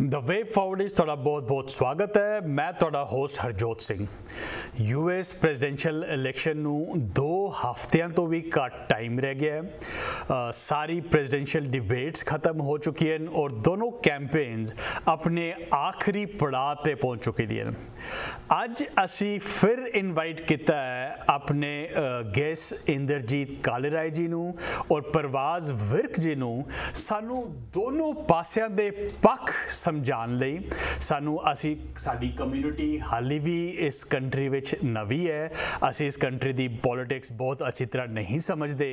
ਦ ਵੇ forward ਵਿੱਚ ਤੁਹਾਡਾ ਬਹੁਤ-ਬਹੁਤ ਸਵਾਗਤ ਹੈ ਮੈਂ ਤੁਹਾਡਾ host Harjot Singh US presidential election ਨੂੰ 2 ਹਫ਼ਤਿਆਂ ਤੋਂ ਵੀ ਘੱਟ ਟਾਈਮ ਰਹਿ ਗਿਆ ਹੈ ਸਾਰੀ ਪ੍ਰੈਜ਼ੀਡੈਂਸ਼ੀਅਲ ਡਿਬੇਟਸ ਖਤਮ ਹੋ ਚੁੱਕੀ ਹਨ ਔਰ ਦੋਨੋਂ ਕੈਂਪੇਨਸ ਆਪਣੇ ਆਖਰੀ ਪੜਾਅ ਤੇ ਪਹੁੰਚ ਚੁੱਕੀ ਦੀਆਂ ਅੱਜ ਅਸੀਂ ਫਿਰ ਇਨਵਾਈਟ ਕੀਤਾ ਹੈ ਆਪਣੇ ਗੈਸ ਇੰਦਰਜੀਤ ਕਾਲੇਰਾਏ ਜੀ ਨੂੰ ਔਰ ਪਰਵਾਜ਼ ਵਿਰਕ ਜੀ ਨੂੰ ਸਾਨੂੰ ਦੋਨੋਂ ਪਾਸਿਆਂ ਦੇ ਪੱਖ ਸਮਝਾਉਣ ਲਈ। ਸਾਨੂੰ, ਅਸੀਂ, ਸਾਡੀ ਕਮਿਊਨਿਟੀ ਹਾਲੇ ਵੀ ਇਸ ਕੰਟਰੀ ਵਿੱਚ ਨਵੀਂ ਹੈ। ਅਸੀਂ ਇਸ ਕੰਟਰੀ ਦੀ ਪੋਲਿਟਿਕਸ ਬਹੁਤ ਅੱਛੀ ਤਰ੍ਹਾਂ ਨਹੀਂ ਸਮਝਦੇ।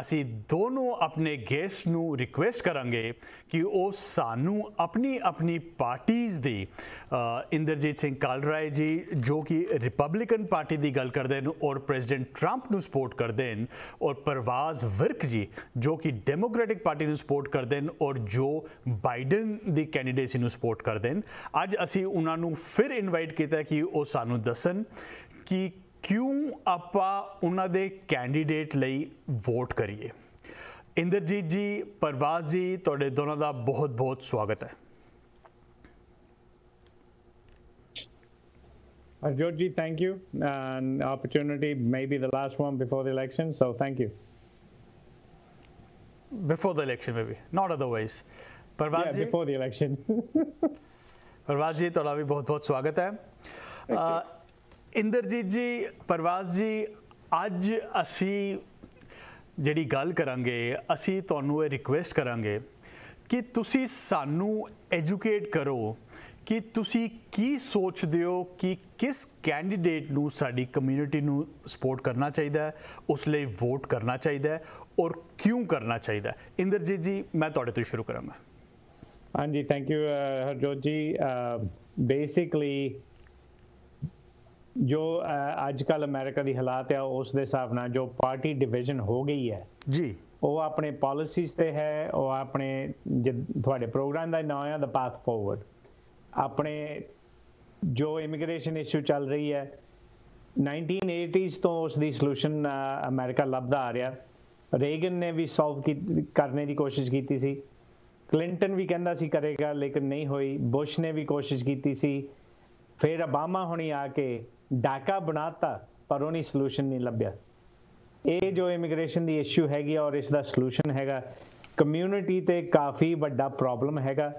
ਅਸੀਂ ਦੋਨੋਂ ਆਪਣੇ ਗੈਸਟ ਨੂੰ ਰਿਕੁਐਸਟ ਕਰਾਂਗੇ ਕਿ ਉਹ ਸਾਨੂੰ ਆਪਣੀ ਆਪਣੀ ਪਾਰਟੀਆਂ ਦੀ ਇੰਦਰਜੀਤ ਸਿੰਘ ਕਾਲਰਾਏ ਜੀ, ਜੋ ਕਿ ਰਿਪਬਲਿਕਨ ਪਾਰਟੀ ਦੀ ਗੱਲ ਕਰਦੇ ਨੇ ਔਰ ਪ੍ਰੈਜ਼ੀਡੈਂਟ ਟਰੰਪ ਨੂੰ ਸਪੋਰਟ ਕਰਦੇ ਨੇ ਔਰ ਪਰਵਾਜ਼ ਵਿਰਕ ਜੀ, ਜੋ ਕਿ ਡੈਮੋਕ੍ਰੈਟਿਕ ਪਾਰਟੀ ਨੂੰ ਸਪੋਰਟ ਕਰਦੇ ਨੇ ਔਰ ਜੋ ਬਾਈਡਨ ਦੀ ਕੈਂਡੀਡੇਸੀ ਨੂੰ ਸਪੋਰਟ ਕਰਦੇ ਨੇ ਅੱਜ ਅਸੀਂ ਉਹਨਾਂ ਨੂੰ ਫਿਰ ਇਨਵਾਈਟ ਕੀਤਾ ਕਿ ਉਹ ਸਾਨੂੰ ਦੱਸਣ ਕਿ ਕਿਉਂ ਆਪਾਂ ਉਹਨਾਂ ਦੇ ਕੈਂਡੀਡੇਟ ਲਈ ਵੋਟ ਕਰੀਏ ਇੰਦਰਜੀਤ ਜੀ ਪ੍ਰਵਾਜ਼ ਜੀ ਤੁਹਾਡੇ ਦੋਨਾਂ ਦਾ ਬਹੁਤ ਬਹੁਤ ਸਵਾਗਤ ਹੈ Uh, Georgie, thank you. An opportunity, maybe the last one before the election, so thank you. before the election maybe not otherwise ਪ੍ਰਵਾਜ਼ ਜੀ before the election. ਪ੍ਰਵਾਜ਼ ਜੀ ਤੁਹਾਡਾ ਵੀ ਬਹੁਤ ਬਹੁਤ ਸਵਾਗਤ ਹੈ। ਅ, ਇੰਦਰਜੀਤ ਜੀ ਪ੍ਰਵਾਜ਼ ਜੀ ਅੱਜ ਅਸੀਂ ਜਿਹੜੀ ਗੱਲ ਕਰਾਂਗੇ ਅਸੀਂ ਤੁਹਾਨੂੰ ਇਹ ਰਿਕੁਐਸਟ ਕਰਾਂਗੇ ਕਿ ਤੁਸੀਂ ਸਾਨੂੰ ਐਜੂਕੇਟ ਕਰੋ ਕਿ ਤੁਸੀਂ ਕੀ ਸੋਚਦੇ ਹੋ ਕਿ ਕਿਸ ਕੈਂਡੀਡੇਟ ਨੂੰ ਸਾਡੀ ਕਮਿਊਨਿਟੀ ਨੂੰ ਸਪੋਰਟ ਕਰਨਾ ਚਾਹੀਦਾ ਹੈ ਉਸ ਲਈ ਵੋਟ ਕਰਨਾ ਚਾਹੀਦਾ ਹੈ ਔਰ ਕਿਉਂ ਕਰਨਾ ਚਾਹੀਦਾ ਹੈ। ਇੰਦਰਜੀਤ ਜੀ ਮੈਂ ਤੁਹਾਡੇ ਤੋਂ ਸ਼ੁਰੂ ਕਰਾਂਗਾ। ਹਾਂਜੀ ਥੈਂਕ ਯੂ ਹਰਜੋਤ ਜੀ. ਬੇਸਿਕਲੀ ਜੋ uh, ਅੱਜ ਕੱਲ ਅਮਰੀਕਾ ਦੀ ਹਾਲਾਤ ਆ ਉਸ ਦੇ ਹਿਸਾਬ ਨਾਲ ਜੋ ਪਾਰਟੀ ਡਿਵੀਜ਼ਨ ਹੋ ਗਈ ਹੈ ਜੀ। ਉਹ ਆਪਣੇ ਪਾਲਿਸੀਜ਼ ਤੇ ਹੈ ਉਹ ਆਪਣੇ ਜਿ- ਤੁਹਾਡੇ ਪ੍ਰੋਗਰਾਮ ਦਾ ਨਾਮ ਹੈ ਦ ਪਾਥ ਫਾਰਵਰਡ ਆਪਣੇ ਜੋ ਇਮੀਗ੍ਰੇਸ਼ਨ ਇਸ਼ੂ ਚੱਲ ਰਹੀ ਹੈ 1980s ਤੋਂ ਉਸ ਦੀ ਸੋਲੂਸ਼ਨ ਅਮਰੀਕਾ ਲੱਭਦਾ ਆ ਰਿਹਾ। ਰੇਗਨ ਨੇ ਵੀ ਸੋਲਵ ਕਰਨੇ ਦੀ ਕੋਸ਼ਿਸ਼ ਕੀਤੀ ਸੀ। ਕਲਿੰਟਨ ਵੀ ਕਹਿੰਦਾ ਸੀ ਕਰੇਗਾ ਲੇਕਿਨ ਨਹੀਂ ਹੋਈ। ਬੁਸ਼ ਨੇ ਵੀ ਕੋਸ਼ਿਸ਼ ਕੀਤੀ ਸੀ। ਫਿਰ ਅਬਾਮਾ ਹੁਣੀ ਆ ਕੇ ਡਾਕਾ ਬਣਾਤਾ ਪਰ ਉਹਨੀ ਸੋਲੂਸ਼ਨ ਨਹੀਂ ਲੱਭਿਆ। ਇਹ ਜੋ ਇਮੀਗ੍ਰੇਸ਼ਨ ਦੀ ਇਸ਼ੂ ਹੈਗੀ ਔਰ ਇਸ ਦਾ ਸੋਲੂਸ਼ਨ ਹੈਗਾ ਕਮਿਊਨਿਟੀ ਤੇ ਕਾਫੀ ਵੱਡਾ ਪ੍ਰੋਬਲਮ ਹੈਗਾ।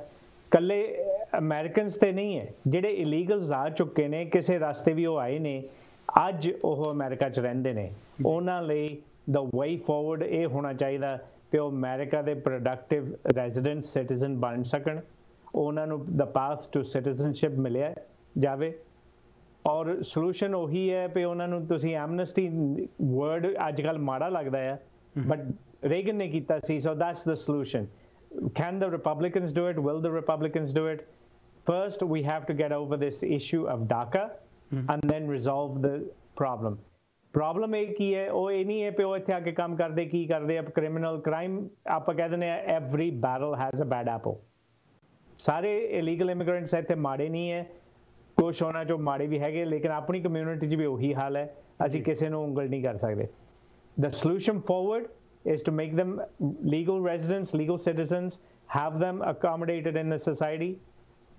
ਕੱਲੇ ਅਮਰੀਕਨਸ ਤੇ ਨਹੀਂ ਹੈ ਜਿਹੜੇ ਇਲੀਗਲਸ ਆ ਚੁੱਕੇ ਨੇ ਕਿਸੇ ਰਸਤੇ ਵੀ ਉਹ ਆਏ ਨੇ ਅੱਜ ਉਹ ਅਮਰੀਕਾ 'ਚ ਰਹਿੰਦੇ ਨੇ। ਉਹਨਾਂ ਲਈ ਦਾ ਵੇ ਫਾਰਵਰਡ ਇਹ ਹੋਣਾ ਚਾਹੀਦਾ। ਕਿ ਉਹ ਅਮਰੀਕਾ ਦੇ ਪ੍ਰੋਡਕਟਿਵ ਰੈਜ਼ੀਡੈਂਟ ਸਿਟੀਜ਼ਨ ਬਣ ਸਕਣ ਉਹਨਾਂ ਨੂੰ ਦਾ ਪਾਥ ਟੂ ਸਿਟੀਜ਼ਨਸ਼ਿਪ ਮਿਲਿਆ ਜਾਵੇ ਔਰ ਸੋਲੂਸ਼ਨ ਉਹੀ ਹੈ ਕਿ ਉਹਨਾਂ ਨੂੰ ਤੁਸੀਂ ਐਮਨੈਸਟੀ ਵਰਡ ਅੱਜ ਕੱਲ ਮਾੜਾ ਲੱਗਦਾ ਹੈ ਬਟ ਰੇਗਨ ਨੇ ਕੀਤਾ ਸੀ so that's the solution can the republicans do it will the republicans do it first we have to get over this issue of daca and then resolve the problem Problem ਇਹ ਕੀ ਹੈ? ਉਹ ਇਹ ਨਹੀਂ ਹੈ ਉਹ ਇੱਥੇ ਆ ਕੇ ਕੰਮ ਕਰਦੇ ਕੀ ਕਰਦੇ ਆ ਕ੍ਰਿਮੀਨਲ ਕ੍ਰਾਈਮ ਆਪਾਂ ਕਹਿ ਦਿੰਦੇ ਆ every battle has a bad apple ਸਾਰੇ ਇਲੀਗਲ ਇਮੀਗ੍ਰੈਂਟਸ ਇੱਥੇ ਮਾੜੇ ਨਹੀਂ ਹੈ। ਕੁਛ ਉਹਨਾਂ ਚੋਂ ਮਾੜੇ ਵੀ ਹੈਗੇ ਲੇਕਿਨ ਆਪਣੀ ਕਮਿਊਨਿਟੀ 'ਚ ਵੀ ਉਹੀ ਹਾਲ ਹੈ। ਅਸੀਂ ਕਿਸੇ ਨੂੰ ਉਂਗਲ ਨਹੀਂ ਕਰ ਸਕਦੇ। The solution forward is to make them legal residents, legal citizens, have them accommodated in the society,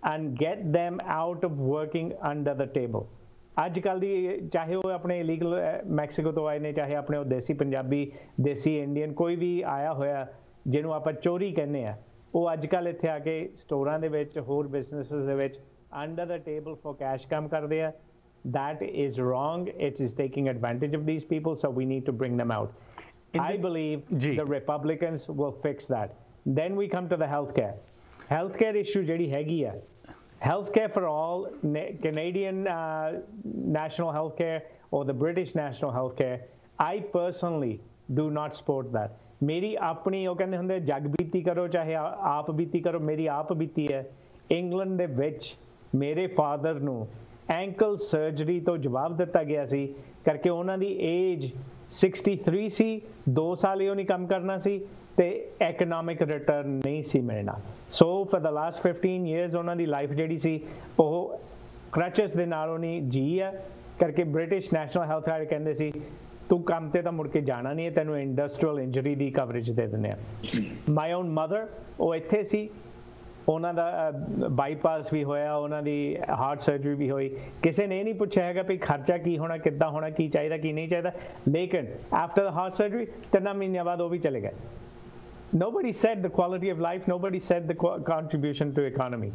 and get them out of working under the table. ਅੱਜ ਕੱਲ ਦੀ ਚਾਹੇ ਉਹ ਆਪਣੇ ਇਲੀਗਲ ਮੈਕਸੀਕੋ ਤੋਂ ਆਏ ਨੇ ਚਾਹੇ ਆਪਣੇ ਉਹ ਦੇਸੀ ਪੰਜਾਬੀ ਦੇਸੀ ਇੰਡੀਅਨ ਕੋਈ ਵੀ ਆਇਆ ਹੋਇਆ ਜਿਹਨੂੰ ਆਪਾਂ ਚੋਰੀ ਕਹਿੰਦੇ ਆ ਉਹ ਅੱਜ ਕੱਲ ਇੱਥੇ ਆ ਕੇ ਸਟੋਰਾਂ ਦੇ ਵਿੱਚ ਹੋਰ ਬਿਜ਼ਨੈਸਸ ਦੇ ਵਿੱਚ under the table for cash ਕੰਮ ਕਰਦੇ ਆ। That is wrong. It is taking advantage of these people so we need to bring them out. I believe the republicans will fix that. Then we come to the healthcare healthcare issue ਜਿਹੜੀ ਹੈਗੀ ਆ healthcare for all Na- Canadian uh, national healthcare or the British national healthcare I personally do not support that ਮੇਰੀ ਆਪਣੀ ਉਹ ਕਹਿੰਦੇ ਹੁੰਦੇ ਜਗ ਬੀਤੀ ਕਰੋ ਚਾਹੇ ਆ- ਆਪ ਬੀਤੀ ਕਰੋ ਮੇਰੀ ਆਪ ਬੀਤੀ ਹੈ ਇੰਗਲੈਂਡ ਦੇ ਵਿੱਚ ਮੇਰੇ ਫਾਦਰ ਨੂੰ ਐਂਕਲ ਸਰਜਰੀ ਤੋਂ ਜਵਾਬ ਦਿੱਤਾ ਗਿਆ ਸੀ ਕਰਕੇ ਉਹਨਾਂ ਦੀ ਏਜ 63 ਸੀ 2 ਸਾਲ ਹੀ ਉਹਨੇ ਕੰਮ ਕਰਨਾ ਸੀ ਤੇ ਇਕਨੋਮਿਕ ਰਿਟਰਨ ਨਹੀਂ ਸੀ ਮਿਲਣਾ। So for the last 15 years ਉਹਨਾਂ ਦੀ ਲਾਈਫ ਜਿਹੜੀ ਸੀ, ਉਹ ਕ੍ਰਚਸ ਦੇ ਨਾਲ ਉਹਨੇ ਜੀ ਆ। ਕਰਕੇ ਬ੍ਰਿਟਿਸ਼ ਨੈਸ਼ਨਲ ਹੈਲਥ ਕਾਰਡ ਕਹਿੰਦੇ ਸੀ, ਤੂੰ ਕੰਮ ਤੇ ਤਾਂ ਮੁੜ ਕੇ ਜਾਣਾ ਨਹੀਂ ਹੈ, ਤੈਨੂੰ ਇੰਡਸਟਰੀਅਲ ਇੰਜਰੀ ਦੀ ਕਵਰੇਜ ਦੇ ਦਿੰਦੇ ਆ ਮਾਈ ਓਨ ਮਦਰ ਉਹ ਇੱਥੇ ਸੀ ਉਹਨਾਂ ਦਾ ਬਾਈਪਾਸ ਵੀ ਹੋਇਆ, ਉਹਨਾਂ ਦੀ ਹਾਰਟ ਸਰਜਰੀ ਵੀ ਹੋਈ। ਕਿਸੇ ਨੇ ਨਹੀਂ ਪੁੱਛਿਆ ਹੈਗਾ ਵੀ ਖਰਚਾ ਕੀ ਹੋਣਾ, ਕਿੱਦਾਂ ਹੋਣਾ, ਕੀ ਚਾਹੀਦਾ, ਕੀ ਨਹੀਂ ਚਾਹੀਦਾ। ਲੇਕਿਨ ਆਫਟਰ ਦਾ ਹਾਰਟ ਸਰਜਰੀ ਤਿੰਨ ਮਹੀਨਿਆਂ ਬਾਅਦ ਉਹ ਵੀ ਚਲੇ ਗਏ। Nobody said the quality of life, nobody said the contribution to economy.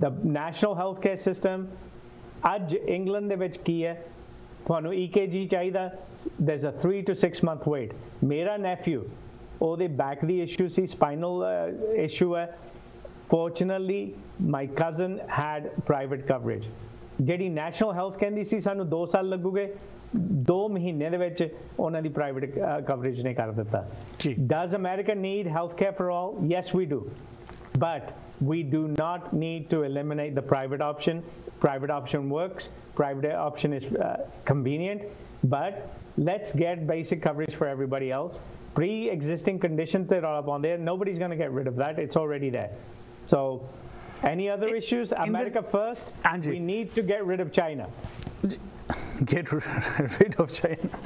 The national healthcare system, ਅੱਜ ਇੰਗਲੈਂਡ ਦੇ ਵਿੱਚ ਕੀ ਹੈ? ਤੁਹਾਨੂੰ EKG ਚਾਹੀਦਾ, there's a 3 to 6 month wait. ਮੇਰਾ ਨੈਫਿਊ ਉਹਦੇ ਬੈਕ ਦੀ ਇਸ਼ੂ ਸੀ ਸਪਾਈਨਲ ਇਸ਼ੂ ਹੈ। fortunately my cousin had private coverage ਜਿਹੜੀ ਨੈਸ਼ਨਲ ਹੈਲਥ ਕਹਿੰਦੀ ਸੀ ਸਾਨੂੰ 2 ਸਾਲ ਲੱਗੂਗੇ 2 ਮਹੀਨੇ ਦੇ ਵਿੱਚ ਉਹਨਾਂ ਦੀ ਪ੍ਰਾਈਵੇਟ ਕਵਰੇਜ ਨੇ ਕਰ ਦਿੱਤਾ ਜੀ does america need healthcare for all yes we do but we do not need to eliminate the private option private option works private option is uh, convenient but let's get basic coverage for everybody else pre-existing conditions that are up on there nobody's going to get rid of that it's already there So any other issues? in the- america first. Angie. we need to get rid of china. Get rid of China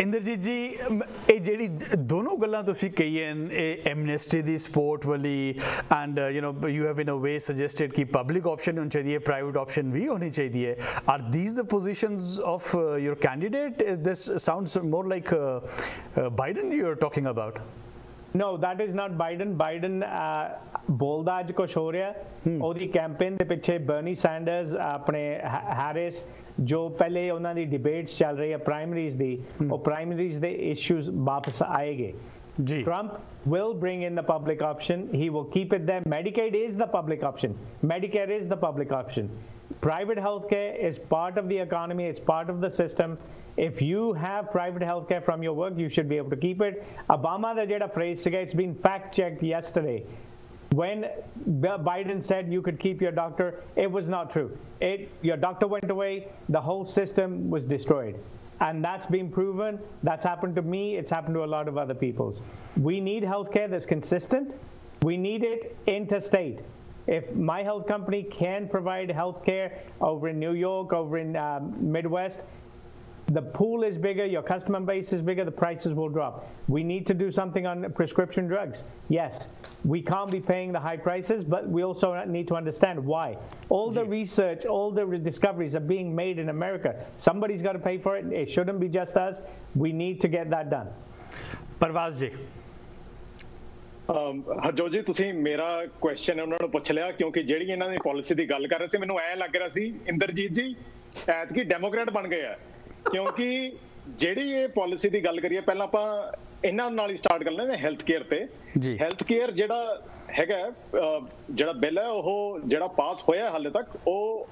Inderjit ji ਮ- ਇਹ ਜਿਹੜੀ ਦੋਨੋਂ ਗੱਲਾਂ ਤੁਸੀਂ ਕਹੀਆਂ ਇਹ Amnesty ਦੀ support ਵਾਲੀ and you know you have in a way suggested ਕਿ ਪਬਲਿਕ ਆਪਸ਼ਨ ਹੋਣੀ ਚਾਹੀਦੀ ਹੈ ਪ੍ਰਾਈਵੇਟ ਆਪਸ਼ਨ ਵੀ ਹੋਣੀ ਚਾਹੀਦੀ ਹੈ are these the positions of your candidate this sounds more like Biden you are talking about No, that is not Biden. Biden uh, ਬੋਲਦਾ ਅੱਜ ਕੁਝ ਹੋ ਰਿਹਾ ਉਹਦੀ ਕੈਂਪੇਨ ਦੇ ਪਿੱਛੇ ਬਰਨੀ ਸੈਂਡਰਸ ਆਪਣੇ ਹੈਰਿਸ ਜੋ ਪਹਿਲੇ ਉਹਨਾਂ ਦੀ ਡਿਬੇਟਸ ਚੱਲ ਰਹੀ ਹੈ ਪ੍ਰਾਇਮਰੀਜ਼ ਦੀ ਉਹ ਪ੍ਰਾਇਮਰੀਜ਼ ਦੇ ਇਸ਼ੂਜ਼ ਵਾਪਸ ਆਏਗੇ ਜੀ Trump will bring in the public option. He will keep it there. Medicaid is the public option. Medicare is the public option. Private healthcare is part of the economy. It's part of the system. If you have private healthcare from your work, you should be able to keep it. Obama, the jada phrase, it's been fact checked yesterday. When Biden said you could keep your doctor, it was not true. It, your doctor went away, the whole system was destroyed. And that's been proven. That's happened to me. It's happened to a lot of other people's. We need healthcare that's consistent. We need it interstate. If my health company can provide healthcare over in New York, over in um, Midwest, the pool is bigger, your customer base is bigger, the prices will drop. We need to do something on prescription drugs. Yes, we can't be paying the high prices, but we also need to understand why. All the research, all the re- discoveries are being made in America. Somebody's got to pay for it. It shouldn't be just us. We need to get that done. ਪਰਵਾਜ਼ ਜੀ ਹਰਜੋਤ ਜੀ ਤੁਸੀਂ ਮੇਰਾ question ਉਹਨਾਂ ਨੂੰ ਪੁੱਛ ਲਿਆ ਕਿਉਂਕਿ ਜਿਹੜੀ ਇਹਨਾਂ ਦੀ ਪਾਲਿਸੀ ਦੀ ਗੱਲ ਕਰ ਰਹੇ ਸੀ ਮੈਨੂੰ ਐ ਲੱਗ ਰਿਹਾ ਸੀ ਇੰਦਰਜੀਤ ਜੀ ਐਤਕੀ ਡੈਮੋਕ੍ਰੈਟ ਬਣ ਗਏ ਆ ਕਿਉਂਕਿ ਜਿਹੜੀ ਇਹ ਪਾਲਿਸੀ ਦੀ ਗੱਲ ਕਰੀਏ ਪਹਿਲਾਂ ਆਪਾਂ ਇਹਨਾਂ ਨਾਲ ਹੀ ਸਟਾਰਟ ਕਰ ਲੈਂਦੇ ਹਾਂ ਹੈਲਥ ਕੇਅਰ ਤੇ ਜੀ। ਹੈਲਥ ਕੇਅਰ ਜਿਹੜਾ ਹੈਗਾ ਜਿਹੜਾ ਬਿੱਲ ਹੈ ਉਹ ਜਿਹੜਾ ਪਾਸ ਹੋਇਆ ਹਾਲੇ ਤੱਕ ਉਹ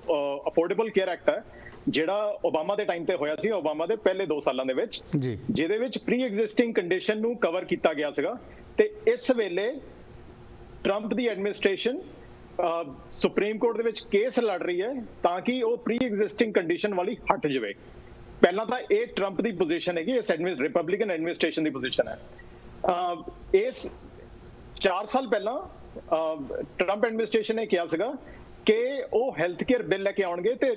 ਅਫੋਰਡੇਬਲ ਕੇਅਰ ਐਕਟ ਹੈ ਜਿਹੜਾ ਓਬਾਮਾ ਦੇ ਟਾਈਮ ਤੇ ਹੋਇਆ ਸੀ ਓਬਾਮਾ ਦੇ ਪਹਿਲੇ 2 ਸਾਲਾਂ ਦੇ ਵਿੱਚ ਜੀ। ਜਿਹਦੇ ਵਿੱਚ ਪ੍ਰੀ ਐਗਜ਼ਿਸਟਿੰਗ ਕੰਡੀਸ਼ਨ ਨੂੰ ਕਵਰ ਕੀਤਾ ਗਿਆ ਸੀਗਾ ਤੇ ਇਸ ਵੇਲੇ ਟਰੰਪ ਦੀ ਐਡਮਿਨਿਸਟ੍ਰੇਸ਼ਨ ਸੁਪਰੀਮ ਕੋਰਟ ਦੇ ਵਿੱਚ ਕੇਸ ਲੜ ਰਹੀ ਹੈ ਤਾਂ ਕਿ ਉਹ ਪ੍ਰੀ ਐਗਜ਼ਿਸਟਿੰਗ ਕੰਡੀਸ਼ਨ ਵਾਲੀ ਹਟ ਜਾਵੇ ਪਹਿਲਾਂ ਤਾਂ ਇਹ ਟਰੰਪ ਦੀ ਪੋਜੀਸ਼ਨ ਹੈਗੀ ਇਸ ਐਡਮਿਨ ਰਿਪਬਲਿਕਨ ਐਡਮਿਨਿਸਟ੍ਰੇਸ਼ਨ ਦੀ ਪੋਜੀਸ਼ਨ ਹੈ। ਇਸ 4 ਸਾਲ ਪਹਿਲਾਂ ਟਰੰਪ ਐਡਮਿਨਿਸਟ੍ਰੇਸ਼ਨ ਨੇ ਕਿਹਾ ਸੀਗਾ ਕਿ ਉਹ ਹੈਲਥ ਕੇਅਰ ਬਿੱਲ ਲੈ ਕੇ ਆਉਣਗੇ ਤੇ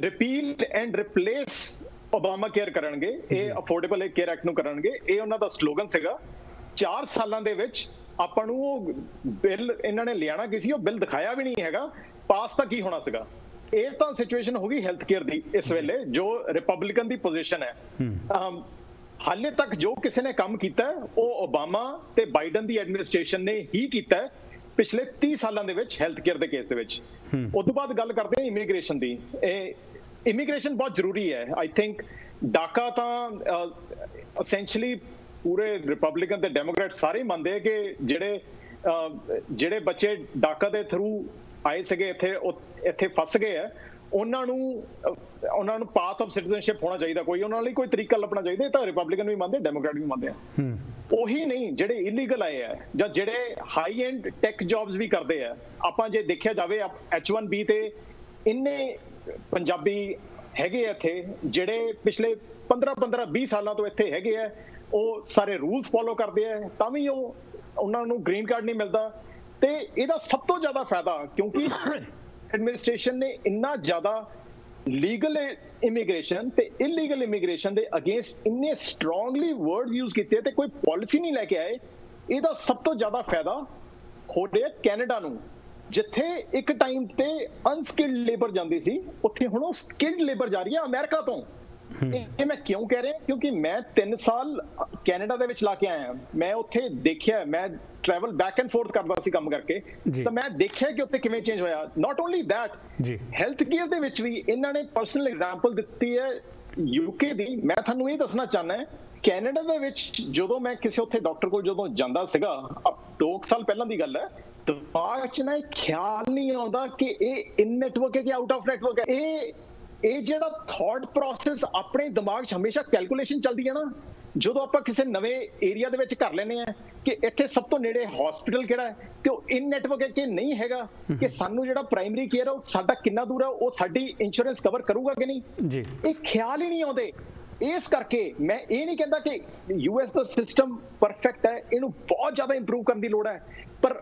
repeal and replace Obamacare ਕਰਨਗੇ। ਇਹ ਅਫੋਰਡੇਬਲ ਕੇਅਰ ਐਕਟ ਨੂੰ ਕਰਨਗੇ। ਇਹ ਉਹਨਾਂ ਦਾ ਸਲੋਗਨ ਸੀਗਾ। 4 ਸਾਲਾਂ ਦੇ ਵਿੱਚ ਆਪਾਂ ਨੂੰ ਉਹ ਬਿੱਲ ਇਹਨਾਂ ਨੇ ਲਿਆਣਾ ਕੀ ਸੀ? ਉਹ ਬਿੱਲ ਦਿਖਾਇਆ ਵੀ ਨਹੀਂ ਹੈਗਾ। ਪਾਸ ਤਾਂ ਕੀ ਹੋਣਾ ਸੀਗਾ? ਇਹ ਤਾਂ ਸਿਚੁਏਸ਼ਨ ਹੋ ਗਈ ਹੈਲਥ ਕੇਅਰ ਦੀ ਇਸ ਵੇਲੇ ਜੋ ਰਿਪਬਲਿਕਨ ਦੀ ਪੋਜੀਸ਼ਨ ਹੈ। ਹਾਲੇ ਤੱਕ ਜੋ ਕਿਸੇ ਨੇ ਕੰਮ ਕੀਤਾ ਉਹ ਓਬਾਮਾ ਤੇ ਬਾਈਡਨ ਦੀ ਐਡਮਿਨਿਸਟ੍ਰੇਸ਼ਨ ਨੇ ਹੀ ਕੀਤਾ ਹੈ ਪਿਛਲੇ 30 ਸਾਲਾਂ ਦੇ ਵਿੱਚ ਹੈਲਥ ਕੇਅਰ ਦੇ ਕੇਸ ਦੇ ਵਿੱਚ। ਉਸ ਤੋਂ ਬਾਅਦ ਗੱਲ ਕਰਦੇ ਹਾਂ ਇਮੀਗ੍ਰੇਸ਼ਨ ਦੀ। ਇਹ ਇਮੀਗ੍ਰੇਸ਼ਨ ਬਹੁਤ ਜ਼ਰੂਰੀ ਹੈ। ਆਈ ਥਿੰਕ ਡਾਕਾ ਤਾਂ ਅਸੈਂਸ਼ਲੀ ਪੂਰੇ ਰਿਪਬਲਿਕਨ ਤੇ ਡੈਮੋਕ੍ਰੈਟ ਸਾਰੇ ਮੰਨਦੇ ਆ ਕਿ ਜਿਹੜੇ ਜਿਹੜੇ ਬੱਚੇ ਡਾਕਾ ਦੇ ਥਰੂ ਆਏ ਸੀਗੇ ਇੱਥੇ ਇੱਥੇ ਫਸ ਗਏ ਆ। ਉਹਨਾਂ ਨੂੰ ਉਹਨਾਂ ਨੂੰ ਪਾਥ ਆਫ ਸਿਟੀਜ਼ਨਸ਼ਿਪ ਹੋਣਾ ਚਾਹੀਦਾ ਕੋਈ। ਉਹਨਾਂ ਲਈ ਕੋਈ ਤਰੀਕਾ ਲੱਭਣਾ ਚਾਹੀਦਾ ਇਹ ਤਾਂ ਰਿਪਬਲਿਕਨ ਵੀ ਮੰਨਦੇ ਡੈਮੋਕ੍ਰੈਟ ਵੀ ਮੰਨਦੇ ਆ। ਉਹੀ ਨਹੀਂ ਜਿਹੜੇ ਇਲੀਗਲ ਆਏ ਆ ਜਾਂ ਜਿਹੜੇ ਹਾਈ ਐਂਡ ਟੈਕ ਜੌਬਸ ਵੀ ਕਰਦੇ ਆ। ਆਪਾਂ ਜੇ ਦੇਖਿਆ ਜਾਵੇ H1B ਤੇ ਇੰਨੇ ਪੰਜਾਬੀ ਹੈਗੇ ਆ ਇੱਥੇ ਜਿਹੜੇ ਪਿਛਲੇ 15 15 20 ਸਾਲਾਂ ਤੋਂ ਇੱਥੇ ਹੈਗੇ ਆ ਉਹ ਸਾਰੇ ਰੂਲਸ ਫੋਲੋ ਕਰਦੇ ਆ। ਤਾਂ ਵੀ ਉਹ ਉਹਨਾਂ ਨੂੰ ਗ੍ਰੀਨ ਕਾਰਡ ਨਹੀਂ ਮਿਲਦਾ। ਤੇ ਇਹਦਾ ਸਭ ਤੋਂ ਜ਼ਿਆਦਾ ਫਾਇਦਾ ਕਿਉਂਕਿ ਐਡਮਿਨਿਸਟ੍ਰੇਸ਼ਨ ਨੇ ਇੰਨਾ ਜ਼ਿਆਦਾ ਲੀਗਲ ਇਮੀਗ੍ਰੇਸ਼ਨ ਤੇ ਇਲੀਗਲ ਇਮੀਗ੍ਰੇਸ਼ਨ ਦੇ ਅਗੇਂਸਟ ਇੰਨੇ ਸਟਰੋਂਗਲੀ ਵਰਡ ਯੂਜ਼ ਕੀਤੇ ਤੇ ਕੋਈ ਪਾਲਿਸੀ ਨਹੀਂ ਲੈ ਕੇ ਆਏ, ਇਹਦਾ ਸਭ ਤੋਂ ਜ਼ਿਆਦਾ ਫਾਇਦਾ ਹੋ ਰਿਹਾ ਕੈਨੇਡਾ ਨੂੰ। ਜਿੱਥੇ ਇੱਕ ਟਾਈਮ ਤੇ ਅਨਸਕਿਲਡ ਲੇਬਰ ਜਾਂਦੀ ਸੀ, ਉੱਥੇ ਹੁਣ ਉਹ ਸਕਿਲਡ ਲੇਬਰ ਜਾ ਰਹੀ ਹੈ ਅਮਰੀਕਾ ਤੋਂ। ਇਹ ਮੈਂ ਕਿਉਂ ਕਹਿ ਰਿਹਾ? ਕਿਉਂਕਿ ਮੈਂ 3 ਸਾਲ ਕੈਨੇਡਾ ਦੇ ਵਿੱਚ ਲਾ ਕੇ ਆਇਆ। ਮੈਂ ਉੱਥੇ ਦੇਖਿਆ ਮੈਂ ਟਰੈਵਲ ਬੈਕ ਐਂਡ ਫੋਰਥ ਕਰਦਾ ਸੀ ਕੰਮ ਕਰਕੇ। ਤਾਂ ਮੈਂ ਦੇਖਿਆ ਕਿ ਉੱਥੇ ਕਿਵੇਂ ਚੇਂਜ ਹੋਇਆ। ਨਾਟ ਓਨਲੀ ਥੈਟ ਜੀ। ਹੈਲਥ ਕੇਅਰ ਦੇ ਵਿੱਚ ਵੀ ਇਹਨਾਂ ਨੇ ਪਰਸਨਲ ਐਗਜ਼ਾਮਪਲ ਦਿੱਤੀ ਹੈ ਯੂਕੇ ਦੀ। ਮੈਂ ਤੁਹਾਨੂੰ ਇਹ ਦੱਸਣਾ ਚਾਹਨਾ ਹੈ ਕੈਨੇਡਾ ਦੇ ਵਿੱਚ ਜਦੋਂ ਮੈਂ ਕਿਸੇ ਉੱਥੇ ਡਾਕਟਰ ਕੋਲ ਜਦੋਂ ਜਾਂਦਾ ਸੀਗਾ 2 ਸਾਲ ਪਹਿਲਾਂ ਦੀ ਗੱਲ ਹੈ ਦਿਮਾਗ 'ਚ ਨਾ ਖਿਆਲ ਨਹੀਂ ਆਉਂਦਾ ਕਿ ਇਹ ਇਨ ਨੈਟਵਰਕ ਹੈ ਕਿ ਆਊਟ ਆਫ ਨੈਟਵਰਕ ਹੈ। ਇਹ ਇਹ ਜਿਹੜਾ ਥਾਟ ਪ੍ਰੋਸੈਸ ਆਪਣੇ ਦਿਮਾਗ 'ਚ ਹਮੇਸ਼ਾ ਕੈਲਕੂਲੇਸ਼ਨ ਚੱਲਦੀ ਹੈ ਨਾ ਜਦੋਂ ਆਪਾਂ ਕਿਸੇ ਨਵੇਂ ਏਰੀਆ ਦੇ ਵਿੱਚ ਕਰ ਲੈਨੇ ਆ ਕਿ ਇੱਥੇ ਸਭ ਤੋਂ ਨੇੜੇ ਹਸਪੀਟਲ ਕਿਹੜਾ ਹੈ ਤੇ ਉਹ ਇਨ ਨੈਟਵਰਕ ਹੈ ਕਿ ਨਹੀਂ ਹੈਗਾ ਕਿ ਸਾਨੂੰ ਜਿਹੜਾ ਪ੍ਰਾਇਮਰੀ ਕੇਅਰ ਉਹ ਸਾਡਾ ਕਿੰਨਾ ਦੂਰ ਹੈ ਉਹ ਸਾਡੀ ਇੰਸ਼ੋਰੈਂਸ ਕਵਰ ਕਰੂਗਾ ਕਿ ਨਹੀਂ? ਜੀ। ਇਹ ਖਿਆਲ ਹੀ ਨਹੀਂ ਆਉਂਦੇ। ਇਸ ਕਰਕੇ ਮੈਂ ਇਹ ਨਹੀਂ ਕਹਿੰਦਾ ਕਿ ਯੂਐਸ ਦਾ ਸਿਸਟਮ ਪਰਫੈਕਟ ਹੈ, ਇਹਨੂੰ ਬਹੁਤ ਜ਼ਿਆਦਾ ਇੰਪਰੂਵ ਕਰਨ ਦੀ ਲੋੜ ਹੈ। ਪਰ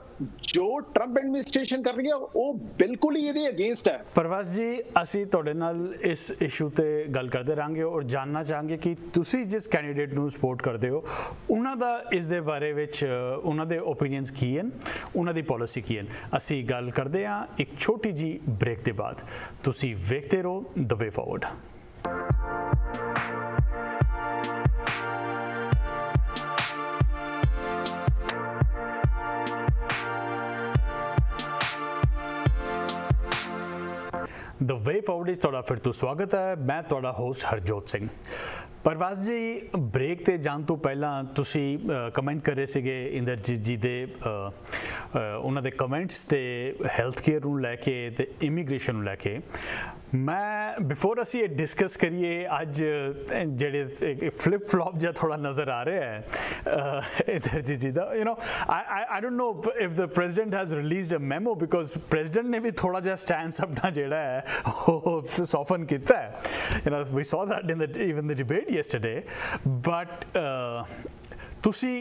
ਜੋ ਟਰੰਪ ਐਡਮਿਨਿਸਟ੍ਰੇਸ਼ਨ ਕਰ ਰਹੀ ਹੈ, ਉਹ ਬਿਲਕੁਲ ਹੀ ਇਹਦੇ ਅਗੇਂਸਟ ਹੈ। ਪ੍ਰਵਾਸ ਜੀ, ਅਸੀਂ ਤੁਹਾਡੇ ਨਾਲ ਇਸ ਇਸ਼ੂ ਤੇ ਗੱਲ ਕਰਦੇ ਰਾਂਗੇ ਔਰ ਜਾਨਣਾ ਚਾਹਾਂਗੇ ਕਿ ਤੁਸੀਂ ਜਿਸ ਕੈਂਡੀਡੇਟ ਨੂੰ ਸਪੋਰਟ ਕਰਦੇ ਹੋ, ਉਹਨਾਂ ਦਾ ਇਸ ਦੇ ਬਾਰੇ ਵਿੱਚ ਉਹਨਾਂ ਦੇ ਓਪੀਨੀਅਨਸ ਕੀ ਹਨ, ਉਹਨਾਂ ਦੀ ਪਾਲਿਸੀ ਕੀ ਹਨ? ਅਸੀਂ ਗੱਲ ਕਰਦੇ ਹਾਂ ਇੱਕ ਛੋਟੀ ਜੀ ਬ੍ਰੇਕ ਦੇ ਬਾਅਦ। ਤੁਸੀਂ ਵੇਖਦੇ ਰਹੋ ਦ ਵੇ ਫਾਰਵਰਡ ਦ ਵੇ ਫਾਰਵਰਡ ਇਸ ਤੁਹਾਡਾ ਫਿਰ ਤੋਂ ਸਵਾਗਤ ਹੈ। ਮੈਂ ਤੁਹਾਡਾ ਹੋਸਟ ਹਰਜੋਤ ਸਿੰਘ। ਪਰਵਾਸ ਜੀ ਬ੍ਰੇਕ ਤੇ ਜਾਣ ਤੋਂ ਪਹਿਲਾਂ ਤੁਸੀਂ ਕਮੈਂਟ ਕਰ ਰਹੇ ਸੀਗੇ ਇੰਦਰਜੀਤ ਜੀ ਦੇ ਉਹਨਾਂ ਦੇ ਕਮੈਂਟਸ ਤੇ ਹੈਲਥ ਕੇਅਰ ਨੂੰ ਲੈ ਕੇ ਤੇ ਇਮੀਗ੍ਰੇਸ਼ਨ ਨੂੰ ਲੈ ਕੇ। ਮੈਂ ਬਿਫੋਰ ਅਸੀਂ ਇਹ ਡਿਸਕਸ ਕਰੀਏ, ਅੱਜ ਜਿਹੜੇ ਫਲਿਪ ਫਲॉप ਜਿਹਾ ਥੋੜਾ ਨਜ਼ਰ ਆ ਰਿਹਾ ਹੈ ਇਧਰ ਜੀ ਜੀ, ਦਾ you know I I don't know if the president has released a memo because president ਨੇ ਵੀ ਥੋੜਾ ਜਿਹਾ ਸਟੈਂਸ ਆਪਣਾ ਜਿਹੜਾ ਹੈ, ਉਹ ਸੌਫਨ ਕੀਤਾ ਹੈ। You know we saw that in the, even the debate yesterday, but ਤੁਸੀਂ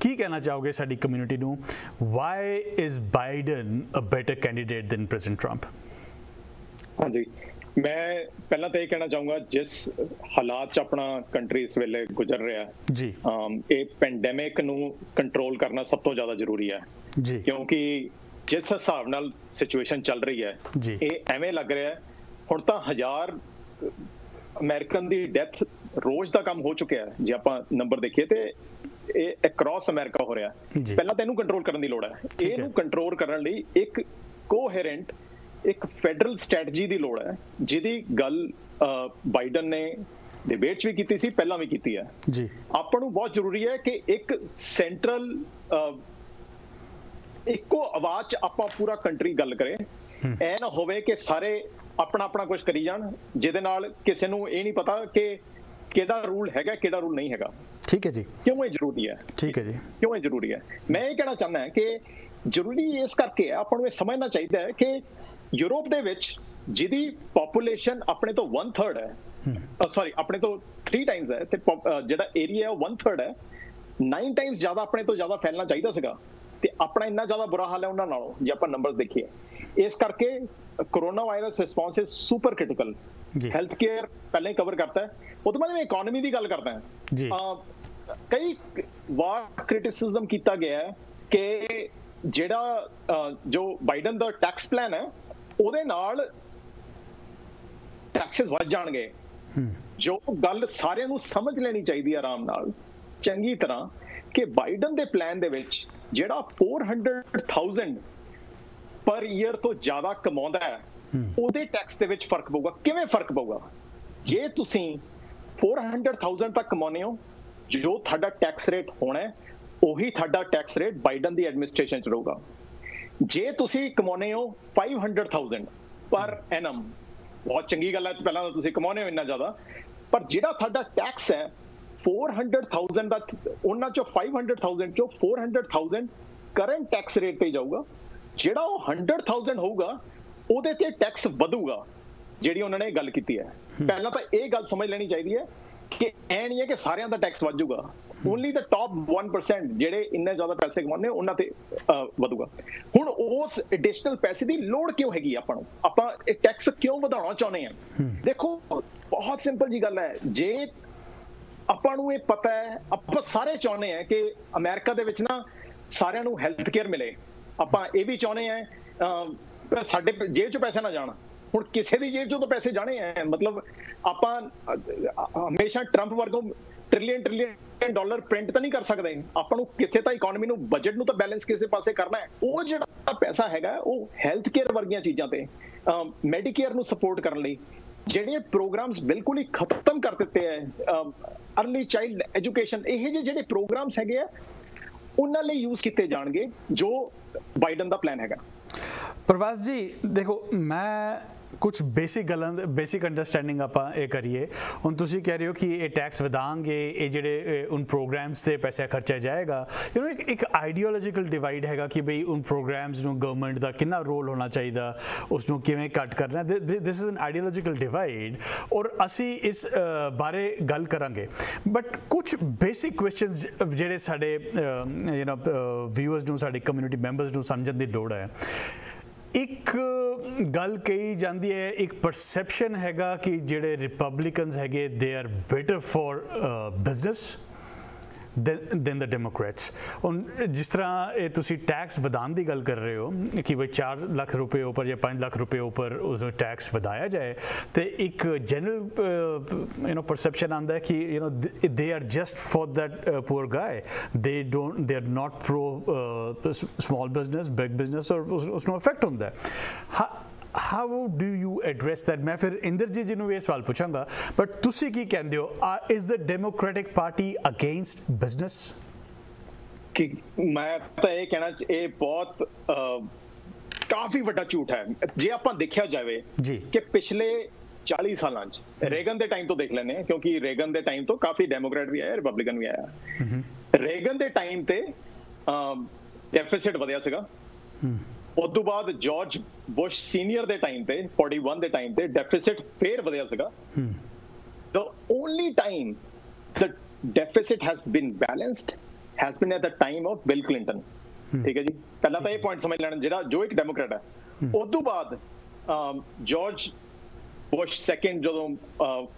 ਕੀ ਕਹਿਣਾ ਚਾਹੋਗੇ ਸਾਡੀ ਕਮਿਊਨਿਟੀ ਨੂੰ? Why is Biden a better candidate than president Trump ਹਾਂਜੀ। ਮੈਂ ਪਹਿਲਾਂ ਤਾਂ ਇਹ ਕਹਿਣਾ ਚਾਹੂੰਗਾ ਜਿਸ ਹਾਲਾਤ 'ਚ ਆਪਣਾ ਕੰਟਰੀ ਇਸ ਵੇਲੇ ਗੁਜ਼ਰ ਰਿਹਾ ਜੀ। ਇਹ ਪੈਂਡੈਮਿਕ ਨੂੰ ਕੰਟਰੋਲ ਕਰਨਾ ਸਭ ਤੋਂ ਜ਼ਿਆਦਾ ਜ਼ਰੂਰੀ ਹੈ। ਜੀ। ਕਿਉਂਕਿ ਜਿਸ ਹਿਸਾਬ ਨਾਲ ਸਿਚੁਏਸ਼ਨ ਚੱਲ ਰਹੀ ਹੈ ਇਹ ਐਵੇਂ ਲੱਗ ਰਿਹਾ ਹੈ ਹੁਣ ਤਾਂ ਹਜ਼ਾਰ ਅਮਰੀਕਨ ਦੀ ਡੈਥ ਰੋਜ਼ ਦਾ ਕੰਮ ਹੋ ਚੁੱਕਿਆ ਹੈ ਜੇ ਆਪਾਂ ਨੰਬਰ ਦੇਖੀਏ ਤੇ ਇਹ ਅਕ੍ਰੋਸ ਅਮਰੀਕਾ ਹੋ ਰਿਹਾ ਪਹਿਲਾਂ ਤਾਂ ਇਹਨੂੰ ਕੰਟਰੋਲ ਕਰਨ ਦੀ ਲੋੜ ਹੈ। ਇਹਨੂੰ ਕੰਟਰੋਲ ਕਰਨ ਲਈ ਇੱਕ ਕੋਹੈਰੈਂਟ ਇੱਕ ਫੈਡਰਲ ਸਟ੍ਰੈਟਜੀ ਦੀ ਲੋੜ ਹੈ ਜਿਹਦੀ ਗੱਲ ਬਾਈਡਨ ਨੇ ਡਿਬੇਟਸ ਵੀ ਕੀਤੀ ਸੀ ਪਹਿਲਾਂ ਵੀ ਕੀਤੀ ਹੈ। ਜੀ। ਆਪਾਂ ਨੂੰ ਬਹੁਤ ਜ਼ਰੂਰੀ ਹੈ ਕਿ ਇੱਕ ਸੈਂਟਰਲ ਇੱਕੋ ਆਵਾਜ਼ 'ਚ ਆਪਾਂ ਪੂਰਾ ਕੰਟਰੀ ਗੱਲ ਕਰੇ। ਐ ਨਾ ਹੋਵੇ ਕਿ ਸਾਰੇ ਆਪਣਾ ਆਪਣਾ ਕੁਝ ਕਰੀ ਜਾਣ ਜਿਹਦੇ ਨਾਲ ਕਿਸੇ ਨੂੰ ਇਹ ਨਹੀਂ ਪਤਾ ਕਿ ਕਿਹੜਾ ਰੂਲ ਹੈਗਾ ਕਿਹੜਾ ਰੂਲ ਨਹੀਂ ਹੈਗਾ। ਠੀਕ ਹੈ ਜੀ। ਕਿਉਂ ਇਹ ਜ਼ਰੂਰੀ ਹੈ? ਠੀਕ ਹੈ ਜੀ। ਕਿਉਂ ਇਹ ਜ਼ਰੂਰੀ ਹੈ? ਮੈਂ ਇਹ ਕਹਿਣਾ ਚਾਹੁੰਦਾ ਕਿ ਜ਼ਰੂਰੀ ਇਸ ਕਰਕੇ ਹੈ ਆਪਾਂ ਨੂੰ ਇਹ ਸਮਝਣਾ ਚਾਹੀਦਾ ਹੈ ਕਿ ਯੂਰਪ ਦੇ ਵਿੱਚ ਜਿਹਦੀ ਪੋਪੂਲੇਸ਼ਨ ਆਪਣੇ ਤੋਂ 1/3 ਹੈ ਸੌਰੀ ਆਪਣੇ ਤੋਂ 3 ਟਾਈਮਸ ਹੈ ਤੇ ਜਿਹੜਾ ਏਰੀਆ ਹੈ ਉਹ 1/3 ਹੈ 9 ਟਾਈਮਸ ਜ਼ਿਆਦਾ ਆਪਣੇ ਤੋਂ ਜ਼ਿਆਦਾ ਫੈਲਣਾ ਚਾਹੀਦਾ ਸੀਗਾ ਤੇ ਆਪਣਾ ਇੰਨਾ ਜ਼ਿਆਦਾ ਬੁਰਾ ਹਾਲ ਹੈ ਉਹਨਾਂ ਨਾਲੋਂ ਜੇ ਆਪਾਂ ਨੰਬਰਸ ਦੇਖੀਏ। ਇਸ ਕਰਕੇ coronavirus response is super critical health care ਪਹਿਲਾਂ ਹੀ ਕਵਰ ਕਰਤਾ ਹੈ। ਉਹ ਤੋਂ ਬਾਅਦ ਮੈਂ ਇਕਨੋਮੀ ਦੀ ਗੱਲ ਕਰਦਾ ਹਾਂ। ਜੀ। ਕਈ ਵਾਰ ਕ੍ਰਿਟਿਸਿਜ਼ਮ ਕੀਤਾ ਗਿਆ ਹੈ ਕਿ ਜਿਹੜਾ ਜੋ ਬਾਈਡਨ ਦਾ ਟੈਕਸ ਪਲਾਨ ਹੈ ਉਹਦੇ ਨਾਲ ਟੈਕਸਸ ਵੱਧ ਜਾਣਗੇ। ਜੋ ਗੱਲ ਸਾਰਿਆਂ ਨੂੰ ਸਮਝ ਲੈਣੀ ਚਾਹੀਦੀ ਹੈ ਆਰਾਮ ਨਾਲ। ਚੰਗੀ ਤਰ੍ਹਾਂ ਕਿ ਬਾਈਡਨ ਦੇ ਪਲਾਨ ਦੇ ਵਿੱਚ ਜਿਹੜਾ 400000 ਪਰ ਈਅਰ ਤੋਂ ਜ਼ਿਆਦਾ ਕਮਾਉਂਦਾ ਹੈ ਉਹਦੇ ਟੈਕਸ ਦੇ ਵਿੱਚ ਫ਼ਰਕ ਪਊਗਾ। ਕਿਵੇਂ ਫ਼ਰਕ ਪਊਗਾ? ਜੇ ਤੁਸੀਂ 400000 ਤੱਕ ਕਮਾਉਂਦੇ ਹੋ ਜੋ ਤੁਹਾਡਾ ਟੈਕਸ ਰੇਟ ਹੋਣਾ ਹੈ ਉਹੀ ਤੁਹਾਡਾ ਟੈਕਸ ਰੇਟ ਬਾਈਡਨ ਦੀ ਐਡਮਿਨਿਸਟ੍ਰੇਸ਼ਨ ਚ ਰਹੂਗਾ। ਜੇ ਤੁਸੀਂ ਕਮਾਉਂਦੇ ਹੋ 500000 ਪਰ ਐਨਮ ਬਹੁਤ ਚੰਗੀ ਗੱਲ ਹੈ ਪਹਿਲਾਂ ਤੁਸੀਂ ਕਮਾਉਂਦੇ ਹੋ ਇੰਨਾ ਜ਼ਿਆਦਾ। ਪਰ ਜਿਹੜਾ ਤੁਹਾਡਾ ਟੈਕਸ ਹੈ 400000 ਦਾ ਉਹਨਾਂ ਚੋਂ 500000 ਚੋਂ 400000 ਕਰੰਟ ਟੈਕਸ ਰੇਟ ਤੇ ਜਾਊਗਾ। ਜਿਹੜਾ ਉਹ 100000 ਹੋਊਗਾ ਉਹਦੇ ਤੇ ਟੈਕਸ ਵਧੂਗਾ ਜਿਹੜੀ ਉਹਨਾਂ ਨੇ ਗੱਲ ਕੀਤੀ ਹੈ। ਪਹਿਲਾਂ ਤਾਂ ਇਹ ਗੱਲ ਸਮਝ ਲੈਣੀ ਚਾਹੀਦੀ ਹੈ ਕਿ ਐ ਨਹੀਂ ਹੈ ਕਿ ਸਾਰਿਆਂ ਦਾ ਟੈਕਸ ਵਧੂਗਾ ਓਨਲੀ ਦਾ ਟਾਪ 1% ਜਿਹੜੇ ਇੰਨੇ ਜ਼ਿਆਦਾ ਪੈਸੇ ਕਮਾਉਂਦੇ ਉਹਨਾਂ ਤੇ ਵਧੂਗਾ। ਹੁਣ ਉਸ ਐਡੀਸ਼ਨਲ ਪੈਸੇ ਦੀ ਲੋੜ ਕਿਉਂ ਹੈਗੀ ਆਪਾਂ ਨੂੰ? ਆਪਾਂ ਇਹ ਟੈਕਸ ਕਿਉਂ ਵਧਾਉਣਾ ਚਾਹੁੰਦੇ ਆ ਦੇਖੋ ਬਹੁਤ ਸਿੰਪਲ ਜੀ ਗੱਲ ਹੈ। ਜੇ ਆਪਾਂ ਨੂੰ ਇਹ ਪਤਾ ਹੈ ਆਪਾਂ ਸਾਰੇ ਚਾਹੁੰਦੇ ਆ ਕਿ ਅਮਰੀਕਾ ਦੇ ਵਿੱਚ ਨਾ ਸਾਰਿਆਂ ਨੂੰ ਹੈਲਥ ਕੇਅਰ ਮਿਲੇ। ਆਪਾਂ ਇਹ ਵੀ ਚਾਹੁੰਦੇ ਆ ਸਾਡੇ ਜੇਬ 'ਚ ਪੈਸੇ ਨਾ ਜਾਣ। ਹੁਣ ਕਿਸੇ ਦੀ ਜੇਬ 'ਚੋਂ ਤਾਂ ਪੈਸੇ ਜਾਣੇ ਆ। ਮਤਲਬ ਆਪਾਂ ਹਮੇਸ਼ਾ ਟਰੰਪ ਵਰਗੋਂ ਟ੍ਰਿਲੀਅਨ ਟ੍ਰਿਲੀਅਨ ਡਾਲਰ ਪ੍ਰਿੰਟ ਤਾਂ ਨਹੀਂ ਕਰ ਸਕਦੇ। ਆਪਾਂ ਨੂੰ ਕਿਸੇ ਤਾਂ ਇਕਨੋਮੀ ਨੂੰ ਬਜਟ ਨੂੰ ਤਾਂ ਬੈਲੈਂਸ ਕਿਸੇ ਪਾਸੇ ਕਰਨਾ ਹੈ। ਉਹ ਜਿਹੜਾ ਪੈਸਾ ਹੈਗਾ, ਉਹ ਹੈਲਥ ਕੇਅਰ ਵਰਗੀਆਂ ਚੀਜ਼ਾਂ ਤੇ ਮੈਡੀਕੇਅਰ ਨੂੰ ਸਪੋਰਟ ਕਰਨ ਲਈ ਜਿਹੜੇ ਪ੍ਰੋਗਰਾਮਸ ਬਿਲਕੁਲ ਹੀ ਖਤਮ ਕਰ ਦਿੱਤੇ ਐ ਅਰਲੀ ਚਾਈਲਡ ਐਜੂਕੇਸ਼ਨ ਇਹ ਜਿਹੇ ਜਿਹੜੇ ਪ੍ਰੋਗਰਾਮਸ ਹੈਗੇ ਆ, ਉਹਨਾਂ ਲਈ ਯੂਜ਼ ਕੀਤੇ ਜਾਣਗੇ, ਜੋ ਬਾਈਡਨ ਦਾ ਪਲਾਨ ਹੈਗਾ। ਪ੍ਰਵਾਸ ਜੀ, ਦੇਖੋ, ਮੈਂ ਕੁਝ ਬੇਸਿਕ ਗੱਲਾਂ ਬੇਸਿਕ ਅੰਡਰਸਟੈਂਡਿੰਗ ਆਪਾਂ ਇਹ ਕਰੀਏ ਹੁਣ ਤੁਸੀਂ ਕਹਿ ਰਹੇ ਹੋ ਕਿ ਇਹ ਟੈਕਸ ਵਧਾਂਗੇ ਇਹ ਜਿਹੜੇ ਉਨ ਪ੍ਰੋਗਰਾਮਸ ਤੇ ਪੈਸਾ ਖਰਚਿਆ ਜਾਏਗਾ ਯੂ نو ਇੱਕ ਆਈਡੀਓਲੋਜੀਕਲ ਡਿਵਾਈਡ ਹੈਗਾ ਕਿ ਬਈ ਉਨ ਪ੍ਰੋਗਰਾਮਸ ਨੂੰ ਗਵਰਨਮੈਂਟ ਦਾ ਕਿੰਨਾ ਰੋਲ ਹੋਣਾ ਚਾਹੀਦਾ ਉਸ ਨੂੰ ਕਿਵੇਂ ਕੱਟ ਕਰਨਾ this is an ideological divide ਔਰ ਅਸੀਂ ਇਸ ਬਾਰੇ ਗੱਲ ਕਰਾਂਗੇ ਬਟ ਕੁਝ ਬੇਸਿਕ ਕੁਐਸਚਨਸ ਜਿਹੜੇ ਸਾਡੇ ਯੂ نو ਵਿਊਅਰਸ ਨੂੰ ਸਾਡੇ ਕਮਿਊਨਿਟੀ ਮੈਂਬਰਸ ਨੂੰ ਸਮਝਣ ਦੀ ਲੋੜ ਹੈ ਇੱਕ ਗੱਲ ਕਹੀ ਜਾਂਦੀ ਹੈ, ਇੱਕ ਪਰਸੈਪਸ਼ਨ ਹੈਗਾ ਕਿ ਜਿਹੜੇ ਰਿਪਬਲਿਕਨਸ ਹੈਗੇ they are better for business than the Democrats. ਹੁਣ ਜਿਸ ਤਰ੍ਹਾਂ ਇਹ ਤੁਸੀਂ ਟੈਕਸ ਵਧਾਉਣ ਦੀ ਗੱਲ ਕਰ ਰਹੇ ਹੋ ਕਿ ਬਈ 4 ਲੱਖ ਰੁਪਏ ਉੱਪਰ ਜਾਂ 5 ਲੱਖ ਰੁਪਏ ਉੱਪਰ ਉਸ ਨੂੰ ਟੈਕਸ ਵਧਾਇਆ ਜਾਏ, ਤੇ ਇੱਕ ਜਨਰਲ ਯੂ نو ਪਰਸੈਪਸ਼ਨ ਆਂਦਾ ਹੈ ਕਿ you know they are just for that poor guy they don't they are not pro small business big business ਔਰ ਉਸ ਨੂੰ ਅਫੈਕਟ ਹੁੰਦਾ ਹੈ how do you address that ਮੈਂ ਫਿਰ ਇੰਦਰਜੀਤ ਜੀ ਨੂੰ ਇਹ ਸਵਾਲ ਪੁੱਛਾਂਗਾ ਬਟ ਤੁਸੀਂ ਕੀ ਕਹਿੰਦੇ ਹੋ is the Democratic party against business ਕਿ ਮੈਂ ਤਾਂ ਇਹ ਕਹਿਣਾ ਇਹ ਬਹੁਤ ਕਾਫੀ ਵੱਡਾ ਝੂਠ ਹੈ ਜੇ ਆਪਾਂ ਦੇਖਿਆ ਜਾਵੇ ਕਿ ਪਿਛਲੇ 40 ਸਾਲਾਂ 'ਚ ਰੇਗਨ ਦੇ ਟਾਈਮ ਤੋਂ ਦੇਖ ਲੈਨੇ ਕਿਉਂਕਿ ਰੇਗਨ ਦੇ ਟਾਈਮ ਤੋਂ ਕਾਫੀ ਡੈਮੋਕ੍ਰੈਟ ਵੀ ਆਇਆ ਰਿਪਬਲਿਕਨ ਵੀ ਆਇਆ ਰੇਗਨ ਦੇ ਟਾਈਮ ਤੇ ਡੈਫਿਸਿਟ ਵਧਿਆ ਸੀਗਾ ਉਸ ਤੋਂ ਬਾਅਦ ਜਾਰਜ ਬੁਸ਼ ਸੀਨੀਅਰ ਦੇ ਟਾਈਮ ਤੇ 41 ਦੇ ਟਾਈਮ ਤੇ ਡੈਫਿਸਿਟ ਫੇਰ ਵਧਿਆ ਸੀਗਾ। the only time the deficit has been balanced has been at the time of Bill Clinton ਠੀਕ ਹੈ ਜੀ? ਪਹਿਲਾਂ ਤਾਂ ਇਹ ਪੁਆਇੰਟ ਸਮਝ ਲੈਣਾ ਜਿਹੜਾ ਜੋ ਇੱਕ ਡੈਮੋਕ੍ਰੇਟ ਹੈ। ਉਸ ਤੋਂ ਬਾਅਦ ਜਾਰਜ ਬੁਸ਼ ਸੈਕੰਡ ਜਦੋਂ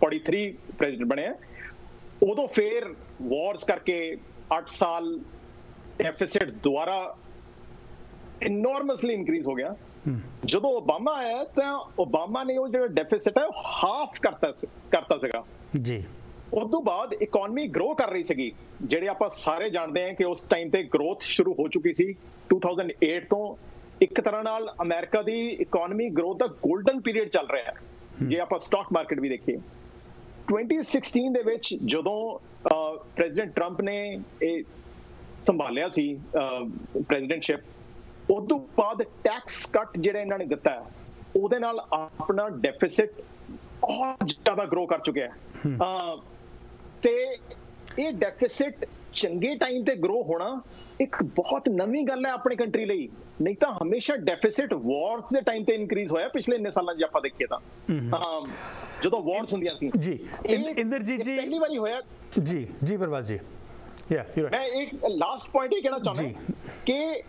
43 ਪ੍ਰੈਜ਼ੀਡੈਂਟ ਬਣਿਆ ਉਦੋਂ ਫੇਰ ਵਾਰਸ ਕਰਕੇ 8 ਸਾਲ ਡੈਫਿਸਿਟ ਦੁਆਰਾ ਇਨੋਰਮਸਲੀ ਇਨਕਰੀਜ਼ ਹੋ ਗਿਆ। ਜਦੋਂ ਓਬਾਮਾ ਆਇਆ ਤਾਂ ਓਬਾਮਾ ਨੇ ਉਹ ਜਿਹੜਾ ਡੈਫਿਸਿਟ ਹੈ ਹਾਫ ਕਰਤਾ ਕਰਤਾ ਸੀਗਾ। ਜੀ। ਉਸ ਤੋਂ ਬਾਅਦ ਇਕਨੋਮੀ ਗਰੋ ਕਰ ਰਹੀ ਸੀਗੀ। ਜਿਹੜੇ ਆਪਾਂ ਸਾਰੇ ਜਾਣਦੇ ਹਾਂ ਕਿ ਉਸ ਟਾਈਮ ਤੇ ਗਰੋਥ ਸ਼ੁਰੂ ਹੋ ਚੁੱਕੀ ਸੀ 2008 ਤੋਂ ਇੱਕ ਤਰ੍ਹਾਂ ਨਾਲ ਅਮਰੀਕਾ ਦੀ ਇਕਨੋਮੀ ਗਰੋਥ ਦਾ 골ਡਨ ਪੀਰੀਅਡ ਚੱਲ ਰਿਹਾ ਹੈ। ਜੇ ਆਪਾਂ ਸਟਾਕ ਮਾਰਕੀਟ ਵੀ ਦੇਖੀਏ। 2016 ਦੇ ਵਿੱਚ ਜਦੋਂ ਪ੍ਰੈਜ਼ੀਡੈਂਟ ਟਰੰਪ ਨੇ ਇਹ ਸੰਭਾਲਿਆ ਸੀ ਪ੍ਰੈਜ਼ੀਡੈਂਟਸ਼ਿਪ ਉਸ ਤੋਂ ਬਾਅਦ ਟੈਕਸ ਕੱਟ ਜਿਹੜਾ ਇਹਨਾਂ ਨੇ ਦਿੱਤਾ ਹੈ ਉਹਦੇ ਨਾਲ ਆਪਣਾ ਡੈਫਿਸਿਟ ਬਹੁਤ ਜ਼ਿਆਦਾ ਗਰੋ ਕਰ ਚੁੱਕਿਆ ਹੈ। ਤੇ ਇਹ ਡੈਫਿਸਿਟ ਚੰਗੇ ਟਾਈਮ ਤੇ ਗਰੋ ਹੋਣਾ ਇੱਕ ਬਹੁਤ ਨਵੀਂ ਗੱਲ ਹੈ ਆਪਣੀ ਕੰਟਰੀ ਲਈ। ਨਹੀਂ ਤਾਂ ਹਮੇਸ਼ਾ ਡੈਫਿਸਿਟ ਵਾਰਸ ਦੇ ਟਾਈਮ ਤੇ ਇਨਕਰੀਜ਼ ਹੋਇਆ ਪਿਛਲੇ ਇੰਨੇ ਸਾਲਾਂ 'ਚ ਆਪਾਂ ਦੇਖੀਏ ਤਾਂ। ਜਦੋਂ ਵਾਰਸ ਹੁੰਦੀਆਂ ਸੀ। ਜੀ ਇੰਦਰਜੀਤ ਜੀ ਪਹਿਲੀ ਵਾਰੀ ਹੋਇਆ। ਜੀ ਜੀ ਪ੍ਰਵਾਸ ਜੀ। ਯਾ ਯੂ ਮੈਂ ਇੱਕ ਲਾਸਟ ਪੁਆਇੰਟ ਇਹ ਕਹਿਣਾ ਚਾਹੁੰਦਾ ਕਿ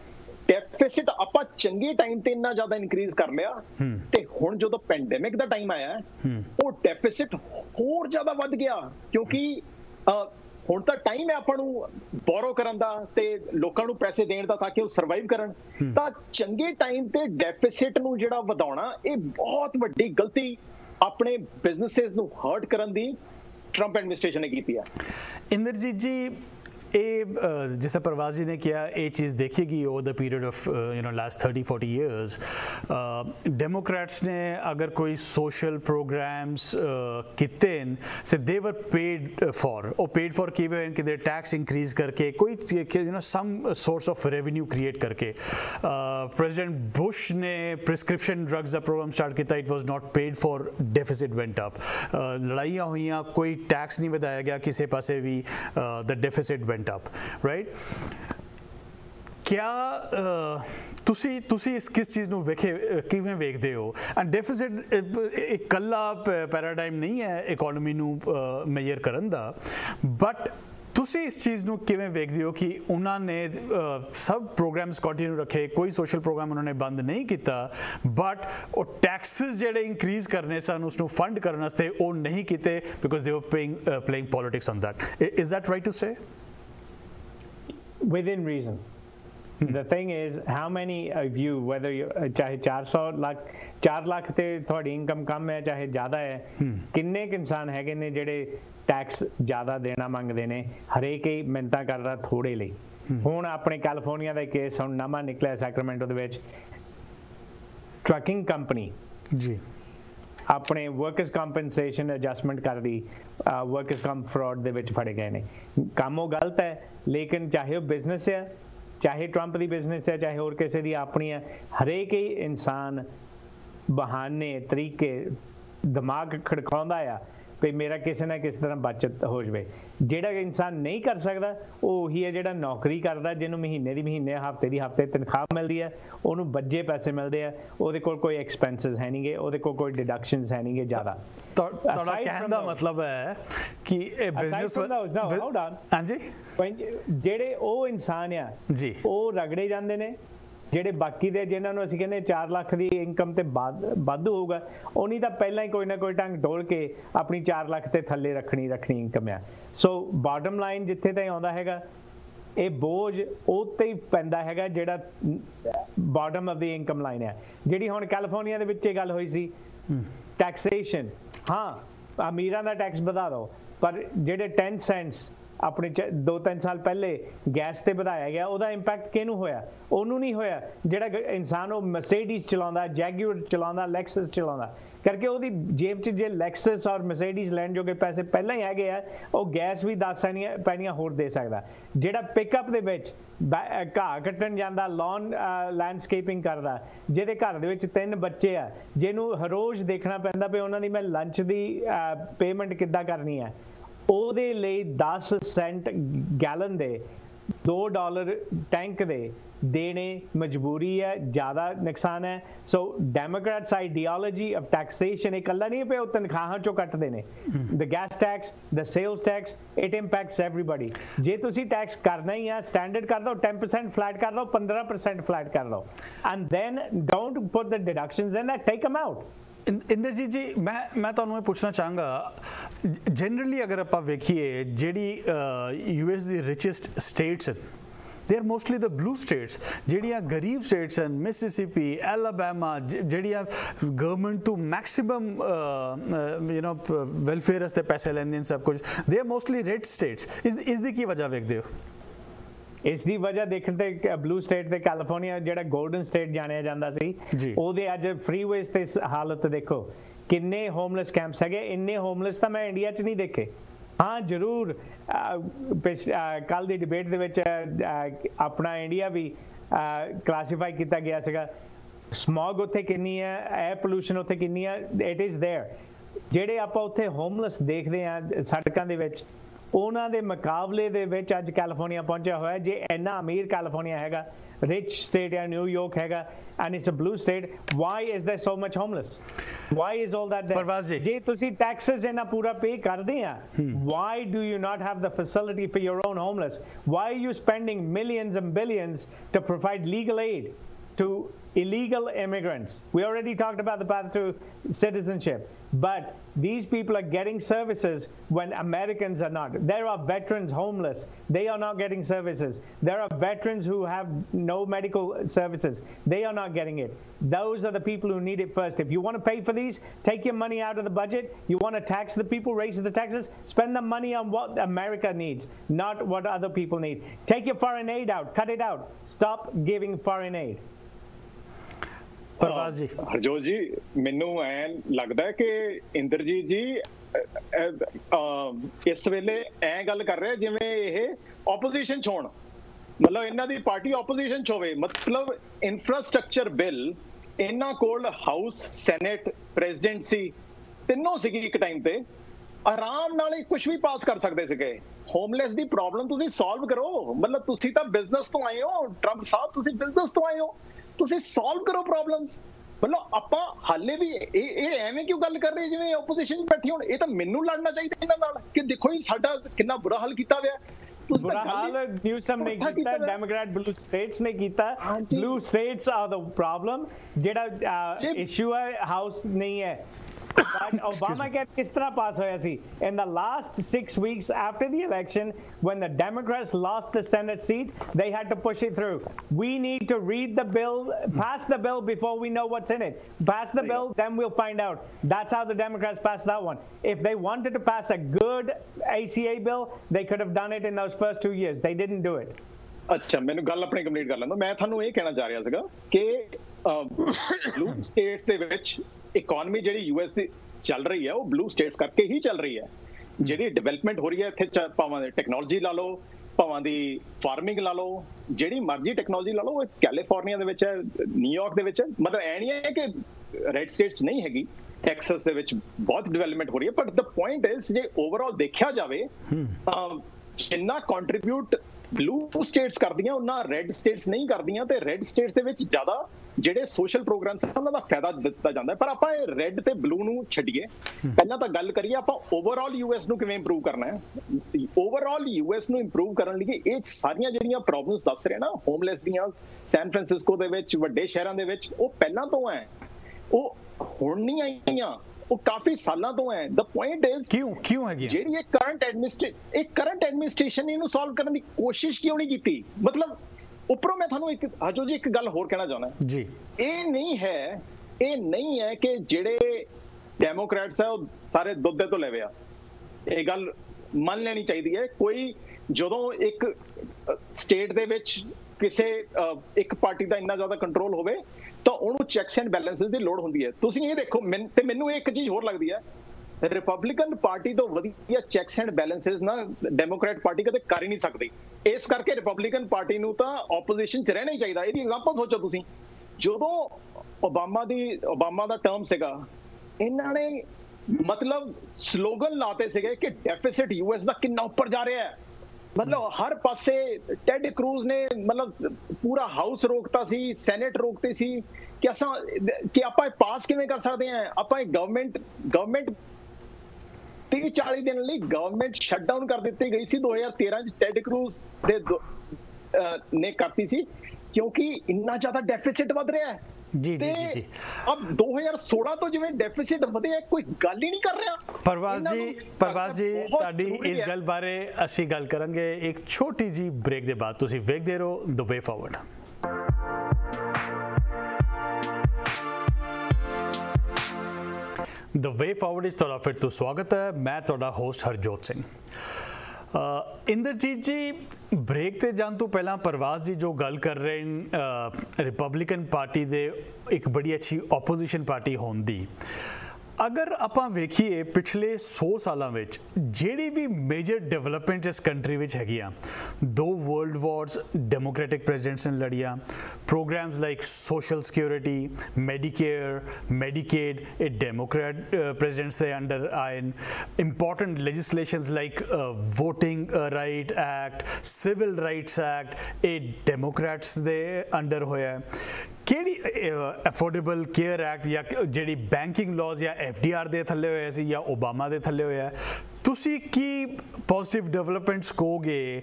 ਡੈਫਿਸਿਟ ਆਪਾਂ ਚੰਗੇ ਟਾਈਮ ਤੇ ਇੰਨਾ ਜ਼ਿਆਦਾ ਇਨਕਰੀਜ਼ ਕਰ ਲਿਆ। ਤੇ ਹੁਣ ਜਦੋਂ ਪੈਂਡੈਮਿਕ ਦਾ ਟਾਈਮ ਆਇਆ ਉਹ ਡੈਫਿਸਿਟ ਹੋਰ ਜ਼ਿਆਦਾ ਵੱਧ ਗਿਆ। ਕਿਉਂਕਿ ਹੁਣ ਤਾਂ ਟਾਈਮ ਹੈ ਆਪਾਂ ਨੂੰ ਬੋਰੋ ਕਰਨ ਦਾ ਤੇ ਲੋਕਾਂ ਨੂੰ ਪੈਸੇ ਦੇਣ ਦਾ ਤਾਂ ਕਿ ਉਹ ਸਰਵਾਈਵ ਕਰਨ। ਤਾਂ ਚੰਗੇ ਟਾਈਮ ਤੇ ਡੈਫਿਸਿਟ ਨੂੰ ਜਿਹੜਾ ਵਧਾਉਣਾ ਇਹ ਬਹੁਤ ਵੱਡੀ ਗਲਤੀ ਆਪਣੇ ਬਿਜ਼ਨੈਸਸ ਨੂੰ ਹਰਟ ਕਰਨ ਦੀ ਟਰੰਪ ਐਡਮਿਨਿਸਟ੍ਰੇਸ਼ਨ ਨੇ ਕੀਤੀ ਹੈ। ਇੰਦਰਜੀਤ ਜੀ ए uh, जैसा परवाज जी ने किया ये चीज़ देखेगी over the period of you know last thirty forty years Democrats ने अगर कोई सोशल प्रोग्राम्स कितने से देवर पेड फॉर और पेड फॉर किए हुए इनके टैक्स इंक्रीज करके कोई you know some source of revenue create करके प्रेसिडेंट बुश ने प्रिस्क्रिप्शन ड्रग्स का प्रोग्राम स्टार्ट किया it was not paid for deficit went up लड़ाइयाँ हुई कोई टैक्स नहीं बताया गया किसी पास भी the deficit went went up, right? ਕਿਆ ਤੁਸੀਂ ਤੁਸੀਂ ਇਸ ਕਿਸ ਚੀਜ਼ ਨੂੰ ਵੇਖੇ ਕਿਵੇਂ ਵੇਖਦੇ ਹੋ? ਐਂਡ ਡੈਫਿਸਿਟ ਇਕੱਲਾ ਪੈਰਾਡਾਈਮ ਨਹੀਂ ਹੈ ਇਕਨੋਮੀ ਨੂੰ ਮੇਜਰ ਕਰਨ ਦਾ ਬਟ ਤੁਸੀਂ ਇਸ ਚੀਜ਼ ਨੂੰ ਕਿਵੇਂ ਵੇਖਦੇ ਹੋ ਕਿ ਉਹਨਾਂ ਨੇ ਸਭ ਪ੍ਰੋਗਰਾਮਸ ਕੰਟੀਨਿਊ ਰੱਖੇ, ਕੋਈ ਸੋਸ਼ਲ ਪ੍ਰੋਗਰਾਮ ਉਹਨਾਂ ਨੇ ਬੰਦ ਨਹੀਂ ਕੀਤਾ ਬਟ ਉਹ ਟੈਕਸਸ ਜਿਹੜੇ ਇਨਕਰੀਜ਼ ਕਰਨੇ ਸਨ ਉਸ ਨੂੰ ਫੰਡ ਕਰਨ ਵਾਸਤੇ ਉਹ ਨਹੀਂ ਕੀਤੇ because they were playing politics on that is that right to say within reason. The thing is how many of you whether you ਚਾਹੇ 400 ਲੱਖ 4 ਲੱਖ ਤੇ ਤੁਹਾਡੀ ਇਨਕਮ ਕਮ ਹੈ ਚਾਹੇ ਜ਼ਿਆਦਾ ਹੈ ਕਿੰਨੇ ਕੁ ਇਨਸਾਨ ਹੈਗੇ ਨੇ ਜਿਹੜੇ ਟੈਕਸ ਜ਼ਿਆਦਾ ਦੇਣਾ ਮੰਗਦੇ ਨੇ ਹਰੇਕ ਹੀ ਮਿੰਤਾ ਕਰਦਾ ਥੋੜੇ ਲਈ ਹੁਣ ਆਪਣੇ ਕੈਲੀਫੋਰਨੀਆ ਦਾ ਕੇਸ ਹੁਣ ਨਵਾਂ ਨਿਕਲਿਆ ਸੈਕਰਾਮੈਂਟੋ ਦੇ ਵਿੱਚ ਟਰੱਕਿੰਗ ਕੰਪਨੀ ਜੀ ਆਪਣੇ ਵਰਕਰਸ ਕੰਪਨਸੇਸ਼ਨ ਐਡਜਸਟਮੈਂਟ ਕਰਦੀ ਵਰਕਰਸ ਕੰਪ ਫਰਾਡ ਦੇ ਵਿੱਚ ਫੜੇ ਗਏ ਨੇ। ਕੰਮ ਉਹ ਗਲਤ ਹੈ, ਲੇਕਿਨ ਚਾਹੇ ਉਹ ਬਿਜ਼ਨਸ ਹੈ, ਚਾਹੇ ਟਰੰਪ ਦੀ ਬਿਜ਼ਨਸ ਹੈ, ਚਾਹੇ ਹੋਰ ਕਿਸੇ ਦੀ ਆਪਣੀ ਹੈ, ਹਰੇਕ ਹੀ ਇਨਸਾਨ ਬਹਾਨੇ ਤਰੀਕੇ ਦਿਮਾਗ ਖੜਕਾਉਂਦਾ ਆ ਵੀ ਮੇਰਾ ਕਿਸੇ ਨਾ ਕਿਸੇ ਤਰ੍ਹਾਂ ਬਚਤ ਹੋ ਜਵੇ। ਜਿਹੜਾ ਇਨਸਾਨ ਨਹੀਂ ਕਰ ਸਕਦਾ ਉਹ ਉਹੀ ਹੈ ਜਿਹੜਾ ਨੌਕਰੀ ਕਰਦਾ ਜਿਹਨੂੰ ਮਹੀਨੇ ਦੀ ਮਹੀਨੇ ਹਫ਼ਤੇ ਦੀ ਹਫ਼ਤੇ ਤਨਖਾਹ ਮਿਲਦੀ ਹੈ ਉਹਨੂੰ ਬੱਜੇ ਪੈਸੇ ਮਿਲਦੇ ਆ ਉਹਦੇ ਕੋਲ ਕੋਈ ਐਕਸਪੈਂਸਸ ਹੈ ਨਹੀਂਗੇ ਉਹਦੇ ਕੋਲ ਕੋਈ ਡਿਡਕਸ਼ਨਸ ਹੈ ਨਹੀਂਗੇ ਜ਼ਿਆਦਾ। ਤੁਹਾਡਾ ਕਹਿਣ ਦਾ ਮਤਲਬ ਹੈ ਕਿ ਇਹ ਬਿਜ਼ਨਸ. ਹਾਂਜੀ। ਜਿਹੜੇ ਉਹ ਇਨਸਾਨ ਆ ਜੀ। ਉਹ ਰਗੜੇ ਜਾਂਦੇ ਨੇ ਜਿਹੜੇ ਬਾਕੀ ਦੇ ਜਿਨ੍ਹਾਂ ਨੂੰ ਅਸੀਂ ਕਹਿੰਦੇ 4 ਲੱਖ ਦੀ ਇਨਕਮ ਤੇ ਵੱਧ ਵਾਧੂ ਹੋਊਗਾ ਉਨੀ ਤਾਂ ਪਹਿਲਾਂ ਹੀ ਕੋਈ ਨਾ ਕੋਈ ਢੰਗ ਢੋਲ ਕੇ ਆਪਣੀ 4 ਲੱਖ ਤੇ ਥੱਲੇ ਰੱਖਣੀ ਰੱਖਣੀ ਇਨਕਮ ਆ। ਸੋ ਬਾਟਮ ਲਾਈਨ ਜਿੱਥੇ ਤਾਈਂ ਆਉਂਦਾ ਹੈਗਾ ਇਹ ਬੋਝ ਉਹ ਤੇ ਹੀ ਪੈਂਦਾ ਹੈਗਾ ਜਿਹੜਾ bottom of the income line ਹੈ ਜਿਹੜੀ ਹੁਣ ਕੈਲੀਫੋਰਨੀਆ ਦੇ ਵਿੱਚ ਇਹ ਗੱਲ ਹੋਈ ਸੀ ਟੈਕਸੇਸ਼ਨ ਹਾਂ ਅਮੀਰਾਂ ਦਾ ਟੈਕਸ ਵਧਾ ਦਿਓ ਪਰ ਜਿਹੜੇ 10 ਸੈਂਟਸ ਆਪਣੇ 2-3 ਸਾਲ ਪਹਿਲੇ ਗੈਸ ਤੇ ਵਧਾਇਆ ਗਿਆ, ਉਹਦਾ ਇੰਪੈਕਟ ਕਿਹਨੂੰ ਹੋਇਆ? ਉਹਨੂੰ ਨਹੀਂ ਹੋਇਆ। ਜਿਹੜਾ ਇਨਸਾਨ ਉਹ ਮਰਸੀਡੀਜ਼ ਚਲਾਉਂਦਾ ਜੈਗੂਅਰ ਚਲਾਉਂਦਾ ਲੈਕਸਸ ਚਲਾਉਂਦਾ, ਕਰਕੇ ਉਹਦੀ ਜੇਬ 'ਚ ਜੇ ਲੈਕਸਸ ਔਰ ਮਰਸੀਡੀਜ਼ ਲੈਣ ਜੋਗੇ ਪੈਸੇ ਪਹਿਲਾਂ ਹੀ ਹੈਗੇ ਆ, ਉਹ ਗੈਸ ਵੀ 10 ਪੈਣੀਆਂ ਪੈਣੀਆਂ ਹੋਰ ਦੇ ਸਕਦਾ। ਜਿਹੜਾ ਪਿਕਅਪ ਦੇ ਵਿੱਚ ਘਾਹ ਕੱਟਣ ਜਾਂਦਾ ਲੌਨ ਲੈਂਡਸਕੇਪਿੰਗ ਕਰਦਾ, ਜਿਹਦੇ ਘਰ ਦੇ ਵਿੱਚ ਤਿੰਨ ਬੱਚੇ ਆ, ਜਿਹਨੂੰ ਹਰ ਰੋਜ਼ ਦੇਖਣਾ ਪੈਂਦਾ ਵੀ ਉਹਨਾਂ ਦੀ ਮੈਂ ਲੰਚ ਦੀ ਪੇਮੈਂਟ ਕਿੱਦਾਂ ਕਰਨੀ ਹੈ ਉਹਦੇ ਲਈ 10 ਸੈਂਟ ਗੈਲਨ ਦੇ 2 ਡਾਲਰ ਟੈਂਕ ਦੇ ਦੇਣੇ ਮਜਬੂਰੀ ਹੈ, ਜ਼ਿਆਦਾ ਨੁਕਸਾਨ ਹੈ। So Democrats ideology of taxation ਇਹ ਨਹੀਂ ਪਿਆ, ਉਹ ਤਨਖਾਹਾਂ ਚੋਂ ਕੱਟਦੇ ਨੇ। The gas tax the sales tax it impacts everybody ਜੇ ਤੁਸੀਂ ਟੈਕਸ ਕਰਨਾ ਹੀ ਆ ਸਟੈਂਡਰਡ ਕਰ ਦਿਓ 10% ਫਲੈਟ ਕਰ ਦਿਓ 15% ਫਲੈਟ ਕਰ ਦਿਓ and then don't put the deductions in that take them out Inderjit ji ਮੈਂ ਮੈਂ ਤੁਹਾਨੂੰ ਇਹ ਪੁੱਛਣਾ ਚਾਹਾਂਗਾ ਜਨਰਲੀ ਅਗਰ ਆਪਾਂ ਵੇਖੀਏ, ਜਿਹੜੀ US the richest states they are mostly the blue states ਜਿਹੜੀਆਂ ਗਰੀਬ ਸਟੇਟਸ ਹਨ ਮਿਸਿਸਿਪੀ ਐਲਾਬਾਮਾ ਜਿਹੜੀਆਂ ਗਵਰਨਮੈਂਟ ਤੋਂ ਮੈਕਸਿਮਮ ਯੂ نو ਵੈਲਫੇਅਰ ਤੇ ਪੈਸੇ ਲੈਂਦੇ ਨੇ ਸਭ ਕੁਝ ਦੇ ਆਰ ਮੋਸਟਲੀ ਰੈਡ ਸਟੇਟਸ ਇਸ ਇਸ ਦੀ ਕੀ ਵਜ੍ਹਾ ਵੇਖਦੇ ਹੋ? ਇਸ ਦੀ ਵਜ੍ਹਾ ਦੇਖਣ ਤੇ ਬਲੂ ਸਟੇਟ ਤੇ ਕੈਲੀਫੋਰਨੀਆ ਜਿਹੜਾ ਗੋਲਡਨ ਸਟੇਟ ਜਾਣਿਆ ਜਾਂਦਾ ਸੀ ਉਹਦੇ ਅੱਜ ਫਰੀਵੇਜ਼ ਤੇ ਹਾਲਤ ਦੇਖੋ ਕਿੰਨੇ ਹੋਮਲੈਸ ਕੈਂਪਸ ਹੈਗੇ ਇੰਨੇ ਹੋਮਲੈਸ ਤਾਂ ਮੈਂ ਇੰਡੀਆ 'ਚ ਨਹੀਂ ਦੇਖੇ। ਹਾਂ ਜ਼ਰੂਰ ਕੱਲ ਦੀ ਡਿਬੇਟ ਦੇ ਵਿੱਚ ਆਪਣਾ ਇੰਡੀਆ ਵੀ ਕਲਾਸੀਫਾਈ ਕੀਤਾ ਗਿਆ ਸੀਗਾ। ਸਮੌਗ ਉੱਥੇ ਕਿੰਨੀ ਹੈ 에ਅਰ ਪੋਲੂਸ਼ਨ ਉੱਥੇ ਕਿੰਨੀ ਹੈ ਇਟ ਇਜ਼ देयर ਜਿਹੜੇ ਆਪਾਂ ਉੱਥੇ ਹੋਮਲੈਸ ਦੇਖਦੇ ਆ ਸੜਕਾਂ ਦੇ ਵਿੱਚ ਉਹਨਾਂ ਦੇ ਮੁਕਾਬਲੇ ਦੇ ਵਿੱਚ ਅੱਜ ਕੈਲੀਫੋਰਨੀਆ ਪਹੁੰਚਿਆ ਹੋਇਆ ਜੇ ਇੰਨਾ ਅਮੀਰ ਕੈਲੀਫੋਰਨੀਆ ਹੈਗਾ rich state and New York ਹੈਗਾ and it's a blue state why is there so much homeless? Why is all that there? ਜੇ। ਤੁਸੀਂ taxes ਇਹਨਾਂ ਪੂਰਾ pay ਕਰਦੇ ਆ why do you not have the facility for your own homeless? Why are you spending millions and billions to provide legal aid to illegal immigrants we already talked about the path to citizenship but these people are getting services when Americans are not. There are veterans homeless. They are not getting services. There are veterans who have no medical services. They are not getting it. Those are the people who need it first. If you want to pay for these, take your money out of the budget. You want to tax the people, raise the taxes, spend the money on what America needs, not what other people need. Take your foreign aid out, cut it out. Stop giving foreign aid. ਪਰਵਾਜ਼ ਜੀ। ਹਰਜੋਤ ਜੀ, ਮੈਨੂੰ ਐ ਲੱਗਦਾ ਕਿ ਇੰਦਰਜੀਤ ਜੀ ਇਸ ਵੇਲੇ ਐ ਗੱਲ ਕਰ ਰਿਹਾ ਜਿਵੇਂ ਇਹ ਆਪੋਜੀਸ਼ਨ ਚ ਮਤਲਬ ਇਹਨਾਂ ਦੀ ਪਾਰਟੀ ਆਪੋਜੀਸ਼ਨ ਚ ਮਤਲਬ ਇਨਫਰਾਸਟ੍ਰਕਚਰ ਬਿੱਲ ਇਹਨਾਂ ਕੋਲ ਹਾਊਸ ਸੈਨੇਟ ਪ੍ਰੈਜ਼ੀਡੈਂਸੀ ਤਿੰਨੋਂ ਸੀਗੀ ਇੱਕ ਟਾਈਮ ਤੇ। ਆਰਾਮ ਨਾਲ ਹੀ ਕੁਝ ਵੀ ਪਾਸ ਕਰ ਸਕਦੇ ਸੀਗੇ। ਹੋਮਲੈਸ ਦੀ ਪ੍ਰੋਬਲਮ ਤੁਸੀਂ ਸੋਲਵ ਕਰੋ। ਮਤਲਬ ਤੁਸੀਂ ਤਾਂ ਬਿਜ਼ਨਸ ਤੋਂ ਆਏ ਹੋ। ਟਰੰਪ ਸਾਹਿਬ, ਤੁਸੀਂ ਬਿਜ਼ਨਸ ਤੋਂ ਆਏ ਹੋ। ਤੁਸੀਂ ਸੋਲਵ ਕਰੋ ਪ੍ਰੋਬਲਮਸ ਮਤਲਬ ਆਪਾਂ ਹਾਲੇ ਵੀ ਇਹ ਇਹ ਐਵੇਂ ਕਿਉਂ ਗੱਲ ਕਰ ਰਹੇ ਜਿਵੇਂ ਆਪੋਜੀਸ਼ਨ ਬੈਠੀ ਹੁਣ ਇਹ ਤਾਂ ਮੈਨੂੰ ਲੜਨਾ ਚਾਹੀਦਾ ਇਹਨਾਂ ਨਾਲ ਕਿ ਦੇਖੋ ਜੀ ਸਾਡਾ ਕਿੰਨਾ ਬੁਰਾ ਹਾਲ ਕੀਤਾ ਹੋਇਆ ਬੁਰਾ ਹਾਲ ਨਿਊਸਮ ਨੇ ਕੀਤਾ। ਡੈਮੋਕ੍ਰੈਟ ਬਲੂ ਸਟੇਟਸ ਨੇ ਕੀਤਾ। Blue states are the problem ਜਿਹੜਾ। ਇਸ਼ੂ ਹੈ ਹਾਊਸ ਨਹੀਂ ਹੈ but Obamacare kis tarah pass hoya si in the last 6 weeks after the election when the democrats lost the senate seat they had to push it through we need to read the bill pass the bill before we know what's in it pass the bill then we'll find out that's how the democrats passed that one if they wanted to pass a good ACA bill they could have done it in those first 2 years they didn't do it ਅੱਛਾ ਮੈਨੂੰ ਗੱਲ ਆਪਣੀ complete ਕਰ ਲੈਂਦਾ ਮੈਂ ਤੁਹਾਨੂੰ ਇਹ ਕਹਿਣਾ ਚਾਹ ਰਿਹਾ ਸੀਗਾ ਕਿ ਬਲੂ ਸਟੇਟਸ ਦੇ ਵਿੱਚ ਇਕਨੋਮੀ ਜਿਹੜੀ ਯੂਐਸ ਦੀ ਚੱਲ ਰਹੀ ਹੈ ਉਹ ਬਲੂ ਸਟੇਟਸ ਕਰਕੇ ਹੀ ਚੱਲ ਰਹੀ ਹੈ। ਜਿਹੜੀ ਡਿਵੈਲਪਮੈਂਟ ਹੋ ਰਹੀ ਹੈ ਇੱਥੇ ਭਾਵਾਂ ਦੇ ਟੈਕਨੋਲੋਜੀ ਲਾ ਲਓ ਭਾਵਾਂ ਦੀ ਫਾਰਮਿੰਗ ਲਾ ਲਓ ਜਿਹੜੀ ਮਰਜ਼ੀ ਟੈਕਨੋਲੋਜੀ ਲਾ ਲਓ ਉਹ ਕੈਲੀਫੋਰਨੀਆ ਦੇ ਵਿੱਚ ਹੈ ਨਿਊਯਾਰਕ ਦੇ ਵਿੱਚ ਹੈ। ਮਤਲਬ ਐ ਨਹੀਂ ਹੈ ਕਿ ਰੈਡ ਸਟੇਟਸ ਨਹੀਂ ਹੈਗੀ ਟੈਕਸਸ ਦੇ ਵਿੱਚ ਬਹੁਤ ਡਿਵੈਲਪਮੈਂਟ ਹੋ ਰਹੀ ਹੈ ਬਟ ਦ ਪੁਆਇੰਟ ਇਜ਼ ਜੇ ਓਵਰਆਲ ਦੇਖਿਆ ਜਾਵੇ ਤਾਂ ਜਿੰਨਾ ਕੰਟਰੀਬਿਊਟ ਬਲੂ ਸਟੇਟਸ ਕਰਦੀਆਂ ਉਹਨਾਂ ਰੈੱਡ ਸਟੇਟਸ ਨਹੀਂ ਕਰਦੀਆਂ ਤੇ ਰੈੱਡ ਸਟੇਟਸ ਦੇ ਵਿੱਚ ਜ਼ਿਆਦਾ ਜਿਹੜੇ ਸੋਸ਼ਲ ਪ੍ਰੋਗਰਾਮਸ ਉਹਨਾਂ ਦਾ ਫਾਇਦਾ ਦਿੱਤਾ ਜਾਂਦਾ ਪਰ ਆਪਾਂ ਇਹ ਰੈੱਡ ਤੇ ਬਲੂ ਨੂੰ ਛੱਡੀਏ। ਪਹਿਲਾਂ ਤਾਂ ਗੱਲ ਕਰੀਏ ਆਪਾਂ ਓਵਰਆਲ ਯੂਐਸ ਨੂੰ ਕਿਵੇਂ ਇੰਪਰੂਵ ਕਰਨਾ ਹੈ? ਓਵਰਆਲ ਯੂਐਸ ਨੂੰ ਇੰਪਰੂਵ ਕਰਨ ਲਈ ਇਹ ਸਾਰੀਆਂ ਜਿਹੜੀਆਂ ਪ੍ਰੋਬਲਮਸ ਦੱਸ ਰਹੇ ਨਾ ਹੋਮਲੈਸ ਦੀਆਂ ਸੈਨ ਫ੍ਰਾਂਸਿਸਕੋ ਦੇ ਵਿੱਚ ਵੱਡੇ ਸ਼ਹਿਰਾਂ ਦੇ ਵਿੱਚ ਉਹ ਪਹਿਲਾਂ ਤੋਂ ਹੈ। ਉਹ ਹੁਣ ਨਹੀਂ ਆਈਆਂ। ਉਹ ਕਾਫੀ ਸਾਲਾਂ ਤੋਂ ਹੈ। ਦਾ ਪੁਆਇੰਟ ਇਜ਼ ਕਿਉਂ? ਕਿਉਂ ਹੈਗੀ ਜਿਹੜੀ ਇਹ ਕਰੰਟ ਐਡਮਿਨਿਸਟ੍ਰੇਸ਼ਨ ਇਹ ਕਰੰਟ ਐਡਮਿਨਿਸਟ੍ਰੇਸ਼ਨ ਇਹਨੂੰ ਸੋਲਵ ਕਰਨ ਦੀ ਕੋਸ਼ਿਸ਼ ਕਿਉਂ ਨਹੀਂ ਕੀਤੀ? ਮਤਲਬ ਉੱਪਰੋਂ ਮੈਂ ਤੁਹਾਨੂੰ ਇੱਕ ਹਜੋ ਜੀ ਇੱਕ ਗੱਲ ਹੋਰ ਕਹਿਣਾ ਚਾਹੁੰਦਾ। ਜੀ। ਇਹ ਨਹੀਂ ਹੈ ਇਹ ਨਹੀਂ ਹੈ ਕਿ ਜਿਹੜੇ ਡੈਮੋਕ੍ਰੈਟਸ ਆ ਉਹ ਸਾਰੇ ਦੁੱਧੇ ਤੋਂ ਲੈਵੇ ਆ। ਇਹ ਗੱਲ ਮੰਨ ਲੈਣੀ ਚਾਹੀਦੀ ਹੈ। ਕੋਈ ਜਦੋਂ ਇੱਕ ਸਟੇਟ ਦੇ ਵਿੱਚ ਕਿਸੇ ਇੱਕ ਪਾਰਟੀ ਦਾ ਇੰਨਾ ਜ਼ਿਆਦਾ ਕੰਟਰੋਲ ਹੋਵੇ ਤਾਂ ਉਹਨੂੰ ਚੈਕਸ ਐਂਡ ਬੈਲੈਂਸਸ ਦੀ ਲੋੜ ਹੁੰਦੀ ਹੈ। ਤੁਸੀਂ ਇਹ ਦੇਖੋ ਤੇ ਮੈਨੂੰ ਇੱਕ ਚੀਜ਼ ਹੋਰ ਲੱਗਦੀ ਹੈ। ਰਿਪਬਲਿਕਨ ਪਾਰਟੀ ਤੋਂ ਵਧੀਆ ਚੈਕਸ ਐਂਡ ਬੈਲੈਂਸਸ ਨਾ ਡੈਮੋਕ੍ਰੈਟ ਪਾਰਟੀ ਕਦੇ ਕਰ ਹੀ ਨਹੀਂ ਸਕਦੀ। ਇਸ ਕਰਕੇ ਰਿਪਬਲਿਕਨ ਪਾਰਟੀ ਨੂੰ ਤਾਂ ਆਪੋਜੀਸ਼ਨ 'ਚ ਰਹਿਣਾ ਹੀ ਚਾਹੀਦਾ। ਇਹਦੀ ਐਗਜ਼ਾਮਪਲ ਸੋਚੋ ਤੁਸੀਂ। ਜਦੋਂ ਓਬਾਮਾ ਦੀ ਓਬਾਮਾ ਦਾ ਟਰਮ ਸੀਗਾ ਇਹਨਾਂ ਨੇ ਮਤਲਬ ਸਲੋਗਨ ਲਾਤੇ ਸੀਗੇ ਕਿ ਡੈਫਿਸਿਟ ਯੂਐਸ ਦਾ ਕਿੰਨਾ ਉੱਪਰ ਜਾ ਰਿਹਾ ਹੈ। ਮਤਲਬ ਹਰ ਪਾਸੇ ਟੈਡ ਕਰੂਜ਼ ਨੇ ਮਤਲਬ ਪੂਰਾ ਹਾਊਸ ਰੋਕਤਾ ਸੀ ਸੈਨੇਟ ਰੋਕਤੇ ਸੀ ਕਿ ਅਸਾਂ ਕਿ ਆਪਾਂ ਇਹ ਪਾਸ ਕਿਵੇਂ ਕਰ ਸਕਦੇ ਹਾਂ? ਆਪਾਂ ਇਹ ਗਵਰਨਮੈਂਟ ਗਵਰਨਮੈਂਟ 30 40 ਦਿਨ ਲਈ ਗਵਰਨਮੈਂਟ ਸ਼ਟਡਾਊਨ ਕਰ ਦਿੱਤੀ ਗਈ ਸੀ। 2013 ਚ ਟੈਡ ਕਰੂਜ਼ ਦੇ ਨੇ ਕਰਤੀ ਸੀ ਕਿਉਂਕਿ ਇੰਨਾ ਜ਼ਿਆਦਾ ਡੈਫਿਸਿਟ ਵਧ ਰਿਹਾ ਹੈ। ਜੀ ਜੀ ਜੀ ਅਬ 2016 ਤੋਂ ਜਿਵੇਂ ਡੈਫਿਸਿਟ ਵਧਿਆ ਕੋਈ ਗੱਲ ਹੀ ਨਹੀਂ ਕਰ ਰਿਹਾ। ਪਰਵਾਜ਼ ਜੀ ਪਰਵਾਜ਼ ਜੀ ਤੁਹਾਡੀ ਇਸ ਗੱਲ ਬਾਰੇ ਅਸੀਂ ਗੱਲ ਕਰਾਂਗੇ। ਇੱਕ ਛੋਟੀ ਜੀ ਬ੍ਰੇਕ ਦੇ ਬਾਅਦ ਤੁਸੀਂ ਵੇਖਦੇ ਰਹੋ ਦ ਵੇ ਫਾਰਵਰਡ ਦ ਵੇ ਫਾਰਵਰਡ ਇਸ ਤੁਹਾਡਾ ਫਿਰ ਤੋਂ ਸਵਾਗਤ ਹੈ। ਮੈਂ ਤੁਹਾਡਾ ਹੋਸਟ ਹਰਜੋਤ ਸਿੰਘ। ਇੰਦਰਜੀਤ ਜੀ ਬ੍ਰੇਕ ਤੇ ਜਾਣ ਤੋਂ ਪਹਿਲਾਂ ਪ੍ਰਵਾਸ ਜੀ ਜੋ ਗੱਲ ਕਰ ਰਹੇ ਨੇ ਰਿਪਬਲਿਕਨ ਪਾਰਟੀ ਦੇ ਇੱਕ ਬੜੀ ਅੱਛੀ ਆਪੋਜੀਸ਼ਨ ਪਾਰਟੀ ਹੋਣ ਦੀ। ਅਗਰ ਆਪਾਂ ਵੇਖੀਏ ਪਿਛਲੇ 100 ਸਾਲਾਂ ਵਿੱਚ, ਜਿਹੜੀ ਵੀ ਮੇਜਰ ਡਿਵੈਲਪਮੈਂਟ ਇਸ ਕੰਟਰੀ ਵਿੱਚ ਹੈਗੀਆਂ ਦੋ ਵਰਲਡ ਵਾਰਸ ਡੈਮੋਕ੍ਰੈਟਿਕ ਪ੍ਰੈਜ਼ੀਡੈਂਟਸ ਨੇ ਲੜੀਆਂ programmes like social security Medicare Medicaid ਇਹ ਡੈਮੋਕ੍ਰੈਟ ਪ੍ਰੈਜ਼ੀਡੈਂਟਸ ਦੇ ਅੰਡਰ ਆਏ important legislations like voting right act civil rights act ਇਹ ਡੈਮੋਕ੍ਰੈਟਸ ਦੇ ਅੰਡਰ ਹੋਇਆ। ਕਿਹੜੀ ਅਫੋਰਡੇਬਲ ਕੇਅਰ ਐਕਟ ਜਾਂ ਜਿਹੜੀ ਬੈਂਕਿੰਗ ਲਾਜ਼ ਜਾਂ ਐਫਡੀਆਰ ਦੇ ਥੱਲੇ ਹੋਇਆ ਸੀ ਜਾਂ ਓਬਾਮਾ ਦੇ ਥੱਲੇ ਹੋਇਆ ਤੁਸੀਂ ਕੀ ਪੋਜ਼ਿਟਿਵ ਡਿਵੈਲਪਮੈਂਟਸ ਕੋਗੇ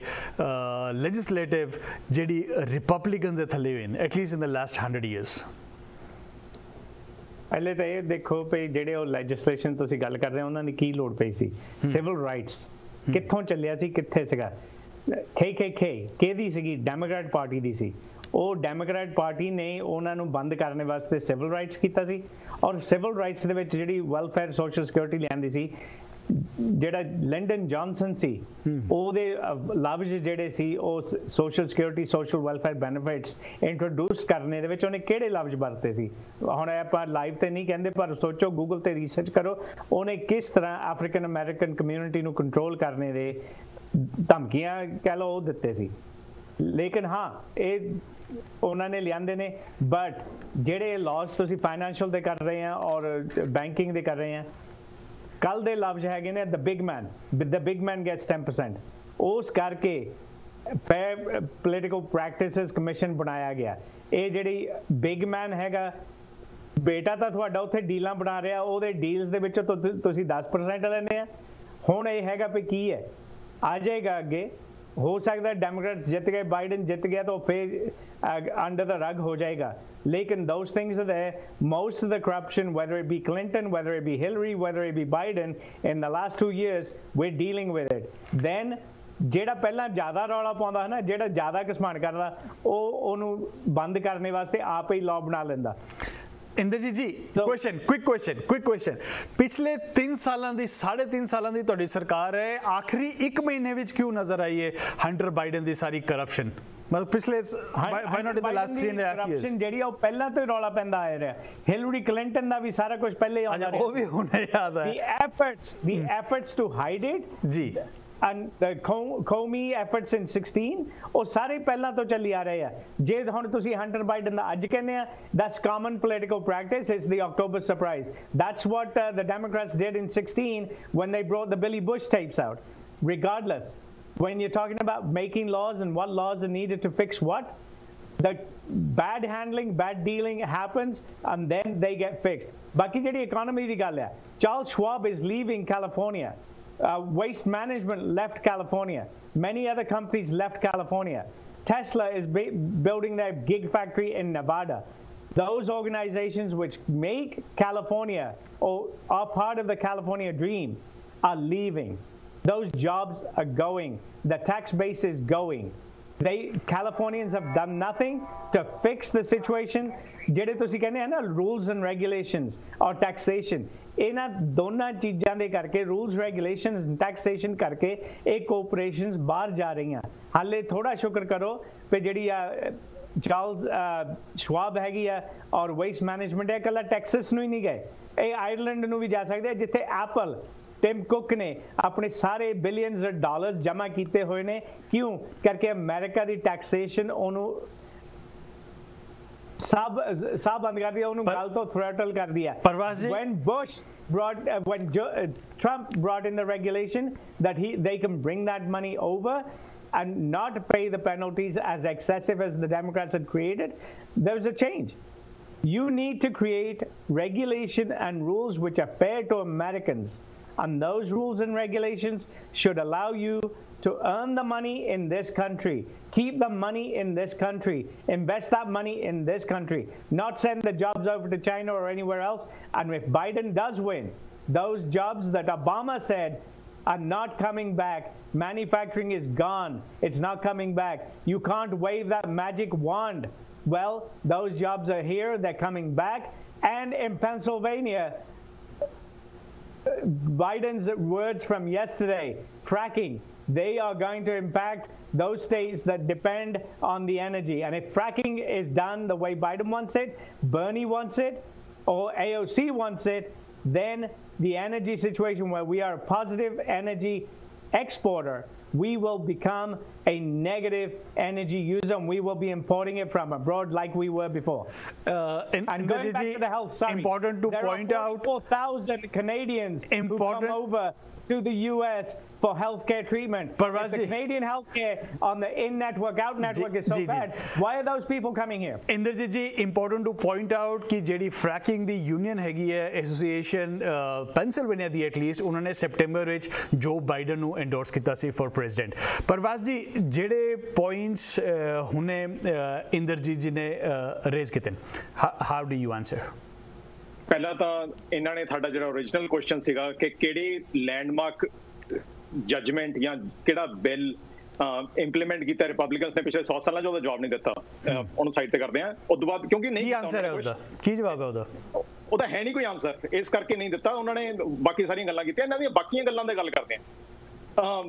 ਲੈਜਿਸਲੇਟਿਵ ਜਿਹੜੀ ਰਿਪਬਲਿਕਨਸ ਦੇ ਥੱਲੇ ਹੋਏ ਨੇ at least in the last 100 years ਪਹਿਲੇ ਤਾਂ ਇਹ ਦੇਖੋ ਭਈ ਜਿਹੜੇ ਉਹ ਲੈਜਿਸਲੇਸ਼ਨ ਤੁਸੀਂ ਗੱਲ ਕਰ ਰਹੇ ਹੋ ਉਹਨਾਂ ਦੀ ਕੀ ਲੋੜ ਪਈ ਸੀ? ਸਿਵਲ ਰਾਈਟਸ ਕਿੱਥੋਂ ਚੱਲਿਆ ਸੀ ਕਿੱਥੇ ਸੀਗਾ? ਕੇ ਕੇ ਕੇ ਕਿਹਦੀ ਸੀਗੀ? ਡੈਮੋਕ੍ਰੈਟ ਪਾਰਟੀ ਦੀ ਸੀ। ਉਹ ਡੈਮੋਕ੍ਰੈਟ ਪਾਰਟੀ ਨੇ ਉਹਨਾਂ ਨੂੰ ਬੰਦ ਕਰਨ ਵਾਸਤੇ ਸਿਵਲ ਰਾਈਟਸ ਕੀਤਾ ਸੀ ਔਰ ਸਿਵਲ ਰਾਈਟਸ ਦੇ ਵਿੱਚ ਜਿਹੜੀ ਵੈਲਫੇਅਰ ਸੋਸ਼ਲ ਸਿਕਿਉਰਿਟੀ ਲਿਆਂਦੀ ਸੀ ਜਿਹੜਾ ਲੈਂਡਨ ਜੌਨਸਨ ਸੀ ਉਹਦੇ ਲਫ਼ਜ਼ ਜਿਹੜੇ ਸੀ ਉਹ social security social welfare benefits introduce ਕਰਨੇ ਦੇ ਵਿੱਚ ਉਹਨੇ ਕਿਹੜੇ ਲਫ਼ਜ਼ ਵਰਤੇ ਸੀ? ਹੁਣ ਆਪਾਂ ਲਾਈਵ ਤੇ ਨਹੀਂ ਕਹਿੰਦੇ ਪਰ ਸੋਚੋ ਗੂਗਲ ਤੇ ਰਿਸਰਚ ਕਰੋ ਉਹਨੇ ਕਿਸ ਤਰ੍ਹਾਂ ਅਫਰੀਕਨ ਅਮਰੀਕਨ ਕਮਿਊਨਿਟੀ ਨੂੰ ਕੰਟਰੋਲ ਕਰਨੇ ਦੇ ਧਮਕੀਆਂ ਕਹ ਲੋ ਉਹ ਦਿੱਤੇ ਸੀ। ਲੇਕਿਨ ਹਾਂ ਇਹ ਉਹਨਾਂ ਨੇ ਲਿਆਂਦੇ ਨੇ। ਬਟ ਜਿਹੜੇ ਲਾਸ ਤੁਸੀਂ ਫਾਈਨੈਂਸ਼ੀਅਲ ਦੇ ਕਰ ਰਹੇ ਆ ਔਰ ਬੈਂਕਿੰਗ ਦੇ ਕਰ ਰਹੇ ਆ ਕੱਲ ਦੇ ਲਫ਼ਜ਼ ਹੈਗੇ ਨੇ the big man the big man gets 10% ਉਸ ਕਰਕੇ ਫੇਅਰ ਪੋਲੀਟੀਕਲ ਪ੍ਰੈਕਟਿਸਸ ਕਮਿਸ਼ਨ ਬਣਾਇਆ ਗਿਆ। ਇਹ ਜਿਹੜੀ ਬਿਗ ਮੈਨ ਹੈਗਾ, ਬੇਟਾ ਤਾਂ ਤੁਹਾਡਾ ਉੱਥੇ ਡੀਲਾਂ ਬਣਾ ਰਿਹਾ, ਉਹਦੇ ਡੀਲਸ ਦੇ ਵਿੱਚੋਂ ਤੁਸੀਂ 10% ਲੈਂਦੇ ਆ। ਹੁਣ ਇਹ ਹੈਗਾ ਵੀ ਕੀ ਹੈ? ਆ ਜਾਏਗਾ ਅੱਗੇ। ਹੋ ਸਕਦਾ ਡੈਮੋਕ੍ਰੇਟਸ ਜਿੱਤ ਗਏ ਬਾਈਡਨ ਜਿੱਤ ਗਿਆ ਤਾਂ ਫੇਰ ਅੰਡਰ ਦ ਰਗ ਹੋ ਜਾਏਗਾ ਲੇਕਿਨ those things are there most of the corruption whether it be clinton whether it be hillary whether it be biden in the last 2 years we're dealing with it then ਜਿਹੜਾ ਪਹਿਲਾਂ ਜ਼ਿਆਦਾ ਰੌਲਾ ਪਾਉਂਦਾ ਹੈ ਨਾ ਜਿਹੜਾ ਜ਼ਿਆਦਾ ਕਿਸਮਾਨ ਕਰਦਾ ਉਹ ਉਹਨੂੰ ਬੰਦ ਕਰਨੇ ਵਾਸਤੇ ਆਪ ਹੀ ਲਾਅ ਬਣਾ ਲੈਂਦਾ Inderjit ji question quick question quick question ਪਿਛਲੇ 3 ਸਾਲਾਂ ਦੀ 3.5 ਸਾਲਾਂ ਦੀ ਤੁਹਾਡੀ ਸਰਕਾਰ ਹੈ ਆਖਰੀ 1 ਮਹੀਨੇ ਵਿੱਚ ਕਿਉਂ ਨਜ਼ਰ ਆਈ ਹੈ ਹੰਟਰ ਬਾਈਡਨ ਦੀ ਸਾਰੀ ਕਰਪਸ਼ਨ ਮਤਲਬ ਪਿਛਲੇ why not in the last 3 and half years corruption ਜਿਹੜੀ ਉਹ ਪਹਿਲਾਂ ਤੋਂ ਰੌਲਾ ਪੈਂਦਾ ਆ ਰਿਹਾ। ਹਿਲਰੀ ਕਲਿੰਟਨ ਦਾ ਵੀ ਸਾਰਾ ਕੁਝ ਪਹਿਲੇ ਹੀ ਆਉਂਦਾ ਅੱਛਾ ਉਹ ਵੀ ਹੁਣੇ ਯਾਦ ਹੈ the efforts the efforts to hide it ਜੀ। and the Comey efforts in 16 ਉਹ ਸਾਰੇ ਪਹਿਲਾਂ ਤੋਂ ਚੱਲੀ ਆ ਰਹੇ ਆ ਜੇ ਹੁਣ ਤੁਸੀਂ ਹੰਟਰ ਬਾਈਡਨ ਦਾ ਅੱਜ ਕਹਿੰਦੇ ਆ that's common political practice it's the October surprise that's what uh, the Democrats did in 16 when they brought the Billy Bush tapes out regardless when you're talking about making laws and what laws are needed to fix what the bad handling bad dealing happens and then they get fixed ਬਾਕੀ ਜਿਹੜੀ economy ਦੀ ਗੱਲ ਹੈ Charles Schwab is leaving California uh, waste management left California. Many other companies left California. Tesla is building their gig factory in Nevada. Those organizations which make California or are part of the California dream are leaving. Those jobs are going. The tax base is going. They, Californians have done nothing to fix the situation. ਜਿਹੜੇ ਤੁਸੀਂ ਕਹਿੰਦੇ ਆ ਨਾ, rules and regulations or taxation, ਇਹਨਾਂ ਦੋਨਾਂ ਚੀਜ਼ਾਂ ਦੇ ਕਰਕੇ ਰੂਲਸ ਰੈਗੂਲੇਸ਼ਨਸ ਟੈਕਸੇਸ਼ਨ ਕਰਕੇ ਇਹ ਕੋਆਪਰੇਸ਼ਨਸ ਬਾਹਰ ਜਾ ਰਹੀਆਂ ਹਾਲੇ ਥੋੜਾ ਸ਼ੁਕਰ ਕਰੋ ਕਿ ਜਿਹੜੀ ਆ ਚਾਰਲਸ ਸ਼ਵਾਬ ਹੈਗੀ ਆ ਔਰ ਵੇਸਟ ਮੈਨੇਜਮੈਂਟ ਹੈ ਕੱਲਾ ਟੈਕਸਸ ਨੂੰ ਹੀ ਨਹੀਂ ਗਏ ਇਹ ਆਇਰਲੈਂਡ ਨੂੰ ਵੀ ਜਾ ਸਕਦੇ ਆ, ਜਿੱਥੇ ਐਪਲ ਟਿਮ ਕੁੱਕ ਨੇ ਆਪਣੇ ਸਾਰੇ ਬਿਲੀਅਨਸ ਆਫ ਡਾਲਰਸ ਜਮ੍ਹਾਂ ਕੀਤੇ ਹੋਏ ਨੇ ਕਿਉਂ ਕਰਕੇ ਅਮਰੀਕਾ ਦੀ ਟੈਕਸੇਸ਼ਨ ਉਹਨੂੰ ਸਭ ਸਭ ਬੰਦ ਕਰ ਦਿਆ ਉਹਨੂੰ ਗੱਲ ਤੋਂ ਥ੍ਰੈਟਲ ਕਰ ਦਿਆ ਪਰਵਾਜ਼ ਜੀ when bush brought uh, when jo uh, trump brought in the regulation that he they can bring that money over and not pay the penalties as excessive as the democrats had created there's a change you need to create regulation and rules which are fair to americans and those rules and regulations should allow you to earn the money in this country, keep the money in this country, invest that money in this country, not send the jobs over to China or anywhere else. And if Biden does win, those jobs that Obama said are not coming back. Manufacturing is gone. It's not coming back. You can't wave that magic wand. Well, those jobs are here. They're coming back. And in Pennsylvania, Biden's words from yesterday, fracking, they are going to impact those states that depend on the energy. And if fracking is done the way Biden wants it, Bernie wants it, or AOC wants it, then the energy situation where we are a positive energy exporter, we will become a negative energy user and we will be importing it from abroad like we were before. Uh, in, And going back to the health, sorry, important to point out 4,000 Canadians who come over to the U.S. for healthcare treatment. Parvaz If the Canadian healthcare on the in-network, out-network is so ji, ji. bad, why are those people coming here? Inderjit ਜੀ important to point out ਕਿ ਜਿਹੜੀ ਫ੍ਰੈਕਿੰਗ ਦੀ union ਹੈਗੀ ਹੈ association Pennsylvania ਦੀ at least ਉਹਨਾਂ ਨੇ September ਵਿੱਚ ਜੋ Biden ਨੂੰ ਐਂਡੋਰਸ ਕੀਤਾ ਸੀ ਫॉर ਪ੍ਰੈਜ਼ੀਡੈਂਟ ਪਰਵਾਜ਼ ਜੀ ਜਿਹੜੇ ਪੁਆਇੰਟਸ ਹੁਣੇ ਇੰਦਰਜੀਤ ਜੀ ਨੇ ਰੇਜ਼ ਕੀਤੇ ਹਾਊ ਡੂ ਯੂ ਆਨਸਰ ਪਹਿਲਾਂ ਤਾਂ ਇਹਨਾਂ ਨੇ ਸਾਡਾ ਜਿਹੜਾ origignal ਕੁਐਸਚਨ ਸੀਗਾ ਕਿ ਕਿਹੜੀ ਲੈਂਡਮਾਰਕ ਜਜਮੈਂਟ ਜਾਂ ਕਿਹੜਾ ਬਿੱਲ ਇੰਪਲੀਮੈਂਟ ਕੀਤਾ ਰਿਪਬਲਿਕਨਸ ਨੇ ਪਿਛਲੇ 100 ਸਾਲਾਂ 'ਚ ਉਹਦਾ ਜਵਾਬ ਨਹੀਂ ਦਿੱਤਾ। ਉਹਨੂੰ ਸਾਈਡ ਤੇ ਕਰਦੇ ਆ। ਉਸ ਤੋਂ ਬਾਅਦ ਕਿਉਂਕਿ ਨਹੀਂ ਕੀ ਆਨਸਰ ਹੈ ਉਸਦਾ? ਕੀ ਜਵਾਬ ਹੈ ਉਹਦਾ? ਉਹਦਾ ਹੈ ਨਹੀਂ ਕੋਈ ਆਨਸਰ ਇਸ ਕਰਕੇ ਨਹੀਂ ਦਿੱਤਾ। ਉਹਨਾਂ ਨੇ ਬਾਕੀ ਸਾਰੀਆਂ ਗੱਲਾਂ ਕੀਤੀਆਂ। ਇਹਨਾਂ ਦੀਆਂ ਬਾਕੀਆਂ ਗੱਲਾਂ ਦੀ ਗੱਲ ਕਰਦੇ ਆ।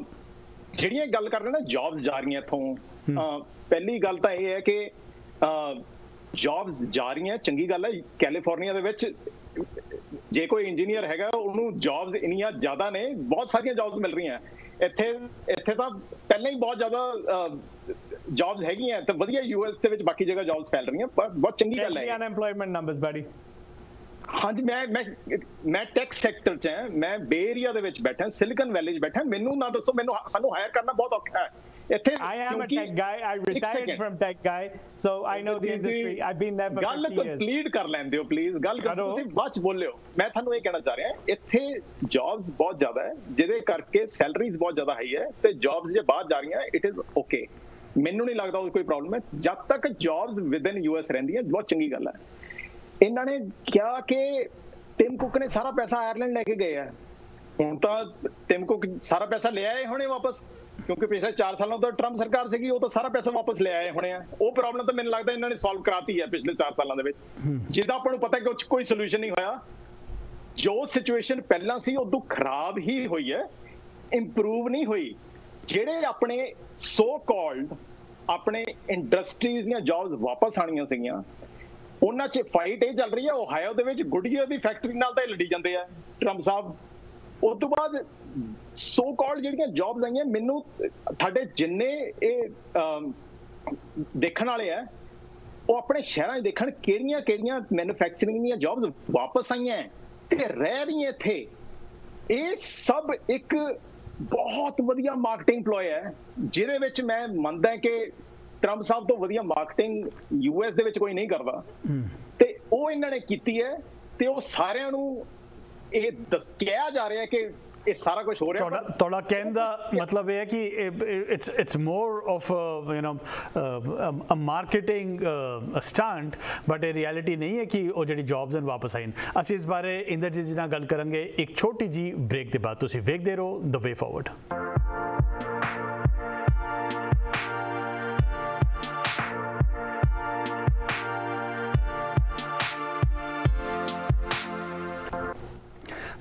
ਜਿਹੜੀਆਂ ਗੱਲ ਕਰ ਰਹੇ ਨਾ ਜੌਬਸ ਜਾ ਰਹੀਆਂ ਇੱਥੋਂ। ਪਹਿਲੀ ਗੱਲ ਤਾਂ ਇਹ ਹੈ ਕਿ ਜੌਬਸ ਜਾ ਰਹੀਆਂ। ਚੰਗੀ ਗੱਲ ਹੈ ਕੈਲੀਫੋਰਨੀਆ ਦੇ ਵਿੱਚ ਜੇ ਕੋਈ ਇੰਜੀਨੀਅਰ ਹੈਗਾ ਉਹਨੂੰ ਜੌਬਸ ਇੰਨੀਆਂ ਜ਼ਿਆਦਾ ਨੇ ਬਹੁਤ ਸਾਰੀਆਂ ਜੌਬਸ ਮਿਲ ਰਹੀਆਂ। ਇੱਥੇ ਇੱਥੇ ਤਾਂ ਪਹਿਲਾਂ ਹੀ ਬਹੁਤ ਜ਼ਿਆਦਾ ਜੌਬਸ ਹੈਗੀਆਂ। ਤੇ ਵਧੀਆ ਯੂਐਸ ਦੇ ਵਿੱਚ ਬਾਕੀ ਜਗ੍ਹਾ ਜੌਬਸ ਫੈਲ ਰਹੀਆਂ ਪਰ ਬਹੁਤ ਚੰਗੀ ਗੱਲ ਹੈ। Unemployment numbers, buddy. ਹਾਂਜੀ ਮੈਂ ਮੈਂ ਮੈਂ ਟੈਕ ਸੈਕਟਰ 'ਚ ਹਾਂ। ਮੈਂ ਬੇ ਏਰੀਆ ਦੇ ਵਿੱਚ ਬੈਠਾ ਸਿਲਿਕਨ ਵੈਲੀ 'ਚ ਬੈਠਾ। ਮੈਨੂੰ ਨਾ ਦੱਸੋ ਮੈਨੂੰ ਸਾਨੂੰ ਹਾਇਰ ਕਰਨਾ ਬਹੁਤ ਔਖਾ ਹੈ। ਇੱਥੇ I am a tech guy. I retired from tech guy, so I know the industry. I've been there for ਗੱਲ 50 years. ਕੰਪਲੀਟ ਕਰ ਲੈਂਦੇ ਹੋ ਪਲੀਜ਼ ਗੱਲ। ਤੁਸੀਂ ਬਾਅਦ ਚ ਬੋਲਿਓ ਮੈਂ ਤੁਹਾਨੂੰ ਇਹ ਕਹਿਣਾ ਚਾਹ ਰਿਹਾ ਇੱਥੇ ਜੌਬਸ ਬਹੁਤ ਜ਼ਿਆਦਾ ਹੈ ਜਿਹਦੇ ਕਰਕੇ ਸੈਲਰੀਜ਼ ਬਹੁਤ ਜ਼ਿਆਦਾ ਹਾਈ ਹੈ ਤੇ ਜੌਬਸ ਜੇ ਬਾਹਰ ਜਾ ਰਹੀਆਂ ਇਟ ਇਜ਼ ਓਕੇ ਮੈਨੂੰ ਨਹੀਂ ਲੱਗਦਾ ਉਹ ਕੋਈ ਪ੍ਰੋਬਲਮ ਹੈ ਜਦ ਤੱਕ ਜੌਬਸ ਵਿਦਨ ਯੂਐਸ ਰਹਿੰਦੀਆਂ ਬਹੁਤ ਚੰਗੀ ਗੱਲ ਹੈ ਇਹਨਾਂ ਨੇ ਕਿਹਾ ਕਿ ਟਿਮ ਕੁੱਕ ਨੇ ਸਾਰਾ ਪੈਸਾ ਆਇਰਲੈਂਡ ਲੈ ਕੇ ਗਏ ਆ ਹੁਣ ਤਾਂ ਟਿਮ ਕੁੱਕ ਸਾਰਾ ਪੈਸਾ ਲੈ ਆਏ ਹੋਣੇ ਵਾਪਸ ਕਿਉਂਕਿ ਪਿਛਲੇ 4 ਸਾਲਾਂ ਤੋਂ ਟਰੰਪ ਸਰਕਾਰ ਸੀਗੀ, ਉਹ ਤਾਂ ਸਾਰਾ ਪੈਸਾ ਵਾਪਸ ਲੈ ਆਏ ਹੋਣੇ ਆ। ਉਹ ਪ੍ਰੋਬਲਮ ਤਾਂ ਮੈਨੂੰ ਲੱਗਦਾ ਇਹਨਾਂ ਨੇ ਸੋਲਵ ਕਰਾਤੀ ਹੈ ਪਿਛਲੇ 4 ਸਾਲਾਂ ਦੇ ਵਿੱਚ। ਜਿਹਦਾ ਆਪਾਂ ਨੂੰ ਪਤਾ ਕਿ ਕੋਈ ਸੋਲੂਸ਼ਨ ਨਹੀਂ ਹੋਇਆ। ਜੋ ਸਿਚੁਏਸ਼ਨ ਪਹਿਲਾਂ ਸੀ, ਉਦੋਂ ਖਰਾਬ ਹੀ ਹੋਈ ਹੈ। ਇੰਪਰੂਵ ਨਹੀਂ ਹੋਈ। ਜਿਹੜੇ ਆਪਣੇ ਸੋ ਕਾਲਡ ਆਪਣੇ ਇੰਡਸਟਰੀਜ਼ ਦੀਆਂ ਜੌਬਸ ਵਾਪਸ ਆਣੀਆਂ ਸੀਗੀਆਂ, ਉਹਨਾਂ 'ਚ ਫਾਈਟ ਇਹ ਚੱਲ ਰਹੀ ਹੈ ਓਹਾਇਓ ਦੇ ਵਿੱਚ ਗੁੱਡੀਅਰ ਦੀ ਫੈਕਟਰੀ ਨਾਲ ਤਾਂ ਲੜੀ ਜਾਂਦੇ ਆ। ਟਰੰਪ ਸਾਹਿਬ ਉਸ ਤੋਂ ਬਾਅਦ ਸੋ ਕਾਲਡ ਜਿਹੜੀਆਂ ਜੌਬਸ ਆਈਆਂ ਮੈਨੂੰ ਤੁਹਾਡੇ ਜਿੰਨੇ ਇਹ ਦੇਖਣ ਵਾਲੇ ਆ ਉਹ ਆਪਣੇ ਸ਼ਹਿਰਾਂ 'ਚ ਦੇਖਣ ਕਿਹੜੀਆਂ ਕਿਹੜੀਆਂ ਮੈਨੂਫੈਕਚਰਿੰਗ ਦੀਆਂ ਜੌਬਸ ਵਾਪਸ ਆਈਆਂ ਤੇ ਰਹਿ ਰਹੀਆਂ ਇੱਥੇ। ਇਹ ਸਭ ਇੱਕ ਬਹੁਤ ਵਧੀਆ ਮਾਰਕੀਟਿੰਗ ਪਲੋਏ ਹੈ ਜਿਹਦੇ ਵਿੱਚ ਮੈਂ ਮੰਨਦਾ ਕਿ ਟਰੰਪ ਸਾਹਿਬ ਤੋਂ ਵਧੀਆ ਮਾਰਕੀਟਿੰਗ ਯੂਐਸ ਦੇ ਵਿੱਚ ਕੋਈ ਨਹੀਂ ਕਰਦਾ। ਤੇ ਉਹ ਇਹਨਾਂ ਨੇ ਕੀਤੀ ਹੈ ਤੇ ਉਹ ਸਾਰਿਆਂ ਨੂੰ ਇਹ ਦੱਸ ਕਿਹਾ ਜਾ ਰਿਹਾ ਕਿ ਇਹ ਸਾਰਾ ਕੁਝ ਹੋ ਰਿਹਾ ਤੁਹਾਡਾ ਕਹਿਣ ਦਾ ਮਤਲਬ ਇਹ ਹੈ ਕਿ it's it's more of you know a marketing stunt but ਇਹ ਰਿਐਲਿਟੀ ਨਹੀਂ ਹੈ ਕਿ ਉਹ ਜਿਹੜੀ ਜੌਬਸ ਹਨ ਵਾਪਸ ਆਈਨ ਅਸੀਂ ਇਸ ਬਾਰੇ ਇੰਦਰਜੀਤ ਜੀ ਨਾਲ ਗੱਲ ਕਰਾਂਗੇ। ਇੱਕ ਛੋਟੀ ਜੀ ਬ੍ਰੇਕ ਦੇ ਬਾਅਦ ਤੁਸੀਂ ਵੇਖਦੇ ਰਹੋ ਦ ਵੇ ਫਾਰਵਰਡ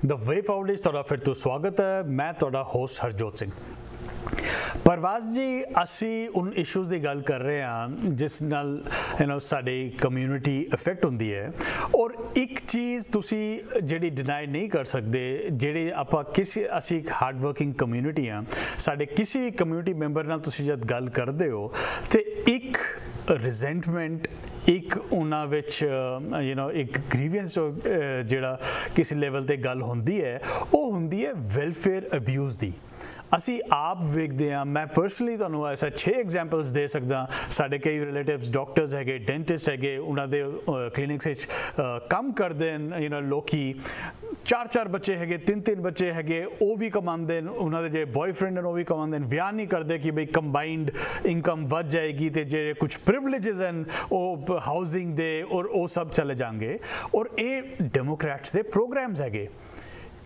ਦ ਵੇ ਫਾਰਵਰਡ ਵਿੱਚ ਤੁਹਾਡਾ ਫਿਰ ਤੋਂ ਸਵਾਗਤ ਹੈ। ਮੈਂ ਤੁਹਾਡਾ ਹੋਸਟ ਹਰਜੋਤ ਸਿੰਘ। ਪਰਵਾਜ਼ ਜੀ, ਅਸੀਂ ਉਨ ਇਸ਼ੂਜ਼ ਦੀ ਗੱਲ ਕਰ ਰਹੇ ਹਾਂ, ਜਿਸ ਨਾਲ ਯੂ نو ਸਾਡੀ ਕਮਿਊਨਿਟੀ ਇਫੈਕਟ ਹੁੰਦੀ ਹੈ। ਔਰ ਇੱਕ ਚੀਜ਼ ਤੁਸੀਂ ਜਿਹੜੀ ਡਿਨਾਈ ਨਹੀਂ ਕਰ ਸਕਦੇ, ਜਿਹੜੇ ਆਪਾਂ ਕਿਸੇ, ਅਸੀਂ ਇੱਕ ਹਾਰਡ ਵਰਕਿੰਗ ਕਮਿਊਨਿਟੀ ਆ ਸਾਡੇ ਕਿਸੇ ਕਮਿਊਨਿਟੀ ਮੈਂਬਰ ਨਾਲ ਤੁਸੀਂ ਜਦ ਗੱਲ ਕਰਦੇ ਹੋ, ਤੇ ਇੱਕ ਰਿਜ਼ੈਂਟਮੈਂਟ ਇੱਕ ਉਹਨਾਂ ਵਿੱਚ ਯੂ نو ਇੱਕ ਗ੍ਰੀਵੈਂਸ ਜਿਹੜਾ ਕਿਸੇ ਲੈਵਲ ਤੇ ਗੱਲ ਹੁੰਦੀ ਹੈ, ਉਹ ਹੁੰਦੀ ਹੈ ਵੈਲਫੇਅਰ ਅਬਿਊਜ਼ ਦੀ। ਅਸੀਂ ਆਪ ਵੇਖਦੇ ਆ ਮੈਂ ਪਰਸਨਲੀ ਤੁਹਾਨੂੰ ਐਸਾ 6 ਐਗਜ਼ਾਮਪਲਸ ਦੇ ਸਕਦਾ ਸਾਡੇ ਕਈ ਰਿਲੇਟਿਵਸ ਡਾਕਟਰਸ ਹੈਗੇ ਡੈਂਟਿਸਟ ਹੈਗੇ, ਉਹਨਾਂ ਦੇ ਕਲੀਨਿਕਸ ਵਿੱਚ ਕੰਮ ਕਰਦੇ ਨੇ ਯੂ نو ਲੋਕੀ। ਚਾਰ ਚਾਰ ਬੱਚੇ ਹੈਗੇ ਤਿੰਨ ਤਿੰਨ ਬੱਚੇ ਹੈਗੇ, ਉਹ ਵੀ ਕਮਾਉਂਦੇ ਨੇ ਉਹਨਾਂ ਦੇ ਜਿਹੜੇ ਬॉयਫ੍ਰੈਂਡ ਨੇ ਉਹ ਵੀ ਕਮਾਉਂਦੇ ਨੇ ਵਿਆਹ ਨਹੀਂ ਕਰਦੇ ਕਿ ਬਈ ਕੰਬਾਈਨਡ ਇਨਕਮ ਵੱਧ ਜਾਏਗੀ ਤੇ ਜਿਹੜੇ ਕੁਝ ਪ੍ਰਿਵਿਲੇजेस ਹਨ, ਉਹ ਹਾਊਸਿੰਗ ਦੇ ਔਰ ਉਹ ਸਭ ਚਲੇ ਜਾਣਗੇ। ਔਰ ਇਹ ਡੈਮੋਕ੍ਰੈਟਸ ਦੇ ਪ੍ਰੋਗਰਾਮਸ ਹੈਗੇ।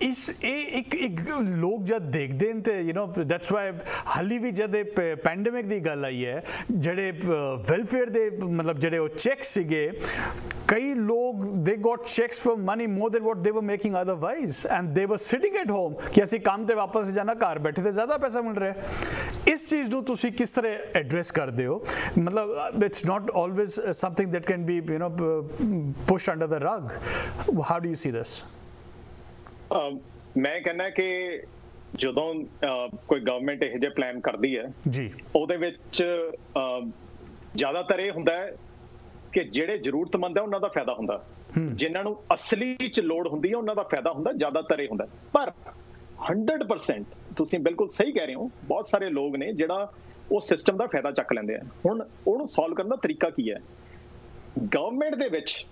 ਇਸ, ਇਹ ਇੱਕ ਇੱਕ ਲੋਕ ਜਦ ਦੇਖਦੇ ਨੇ ਤੇ ਯੂ نو ਦੈਟਸ ਵਾਈ ਹਾਲੀ ਵੀ ਜਦ ਇਹ ਪੈਂਡੈਮਿਕ ਦੀ ਗੱਲ ਆਈ ਹੈ, ਜਿਹੜੇ ਵੈਲਫੇਅਰ ਦੇ ਮਤਲਬ ਜਿਹੜੇ ਉਹ ਚੈਕ ਸੀਗੇ, ਕਈ ਲੋਕ they got checks for money more than what they were making otherwise and ਦੇ ਵਰ ਸਿਟਿੰਗ ਐਟ ਹੋਮ ਕਿ ਅਸੀਂ ਕੰਮ ਤੇ ਵਾਪਸ ਜਾਣਾ, ਘਰ ਬੈਠੇ ਤੇ ਜ਼ਿਆਦਾ ਪੈਸਾ ਮਿਲ ਰਿਹਾ ਇਸ ਚੀਜ਼ ਨੂੰ ਤੁਸੀਂ ਕਿਸ ਤਰ੍ਹਾਂ ਐਡਰੈਸ ਕਰਦੇ ਹੋ? ਮਤਲਬ it's not always something that can be you know pushed under the rug how do you see this ਮੈਂ ਕਹਿੰਦਾ ਕਿ ਜਦੋਂ ਕੋਈ ਗਵਰਨਮੈਂਟ ਇਹੋ ਜਿਹੇ ਪਲਾਨ ਕਰਦੀ ਹੈ ਜੀ। ਉਹਦੇ ਵਿੱਚ ਜ਼ਿਆਦਾਤਰ ਇਹ ਹੁੰਦਾ ਹੈ ਕਿ ਜਿਹੜੇ ਜ਼ਰੂਰਤਮੰਦ ਹੈ ਉਹਨਾਂ ਦਾ ਫਾਇਦਾ ਹੁੰਦਾ। ਜਿਨ੍ਹਾਂ ਨੂੰ ਅਸਲੀ ਚ ਲੋੜ ਹੁੰਦੀ ਹੈ ਉਹਨਾਂ ਦਾ ਫਾਇਦਾ ਹੁੰਦਾ ਜ਼ਿਆਦਾਤਰ ਇਹ ਹੁੰਦਾ। ਪਰ 100% ਤੁਸੀਂ ਬਿਲਕੁਲ ਸਹੀ ਕਹਿ ਰਹੇ ਹੋ ਬਹੁਤ ਸਾਰੇ ਲੋਕ ਨੇ ਜਿਹੜਾ ਉਹ ਸਿਸਟਮ ਦਾ ਫਾਇਦਾ ਚੱਕ ਲੈਂਦੇ ਆ। ਹੁਣ ਉਹਨੂੰ ਸੋਲਵ ਕਰਨ ਦਾ ਤਰੀਕਾ ਕੀ ਹੈ? ਗਵਰਨਮੈਂਟ ਦੇ ਵਿੱਚ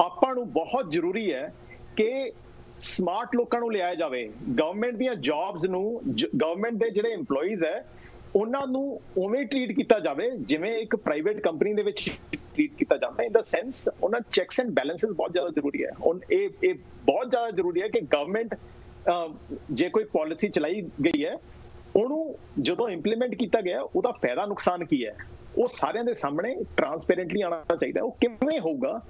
ਆਪਾਂ ਨੂੰ ਬਹੁਤ ਜ਼ਰੂਰੀ ਹੈ ਕਿ ਸਮਾਰਟ ਲੋਕਾਂ ਨੂੰ ਲਿਆਇਆ ਜਾਵੇ। ਗਵਰਨਮੈਂਟ ਦੀਆਂ ਜੌਬਸ ਨੂੰ ਗਵਰਨਮੈਂਟ ਦੇ ਜਿਹੜੇ EMPLOYEES ਹੈ, ਉਹਨਾਂ ਨੂੰ ਉਵੇਂ ਟ੍ਰੀਟ ਕੀਤਾ ਜਾਵੇ, ਜਿਵੇਂ ਇੱਕ ਪ੍ਰਾਈਵੇਟ ਕੰਪਨੀ ਦੇ ਵਿੱਚ ਟ੍ਰੀਟ ਕੀਤਾ ਜਾਂਦਾ। ਇਨ ਦਾ ਸੈਂਸ ਉਹਨਾਂ ਚੈਕਸ ਐਂਡ ਬੈਲੈਂਸਸ ਬਹੁਤ ਜ਼ਿਆਦਾ ਜ਼ਰੂਰੀ ਹੈ। ਹੁਣ ਇਹ ਇਹ ਬਹੁਤ ਜ਼ਿਆਦਾ ਜ਼ਰੂਰੀ ਹੈ ਕਿ ਗਵਰਨਮੈਂਟ ਜੇ ਕੋਈ ਪਾਲਿਸੀ ਚਲਾਈ ਗਈ ਹੈ, ਉਹਨੂੰ ਜਦੋਂ ਇੰਪਲੀਮੈਂਟ ਕੀਤਾ ਗਿਆ, ਉਹਦਾ ਫਾਇਦਾ ਨੁਕਸਾਨ ਕੀ ਹੈ? ਉਹ ਸਾਰਿਆਂ ਦੇ ਸਾਹਮਣੇ ਟਰਾਂਸਪੇਰੈਂਟਲੀ ਆਉਣਾ ਚਾਹੀਦਾ। ਉਹ ਕਿਵੇਂ ਹੋਊਗਾ?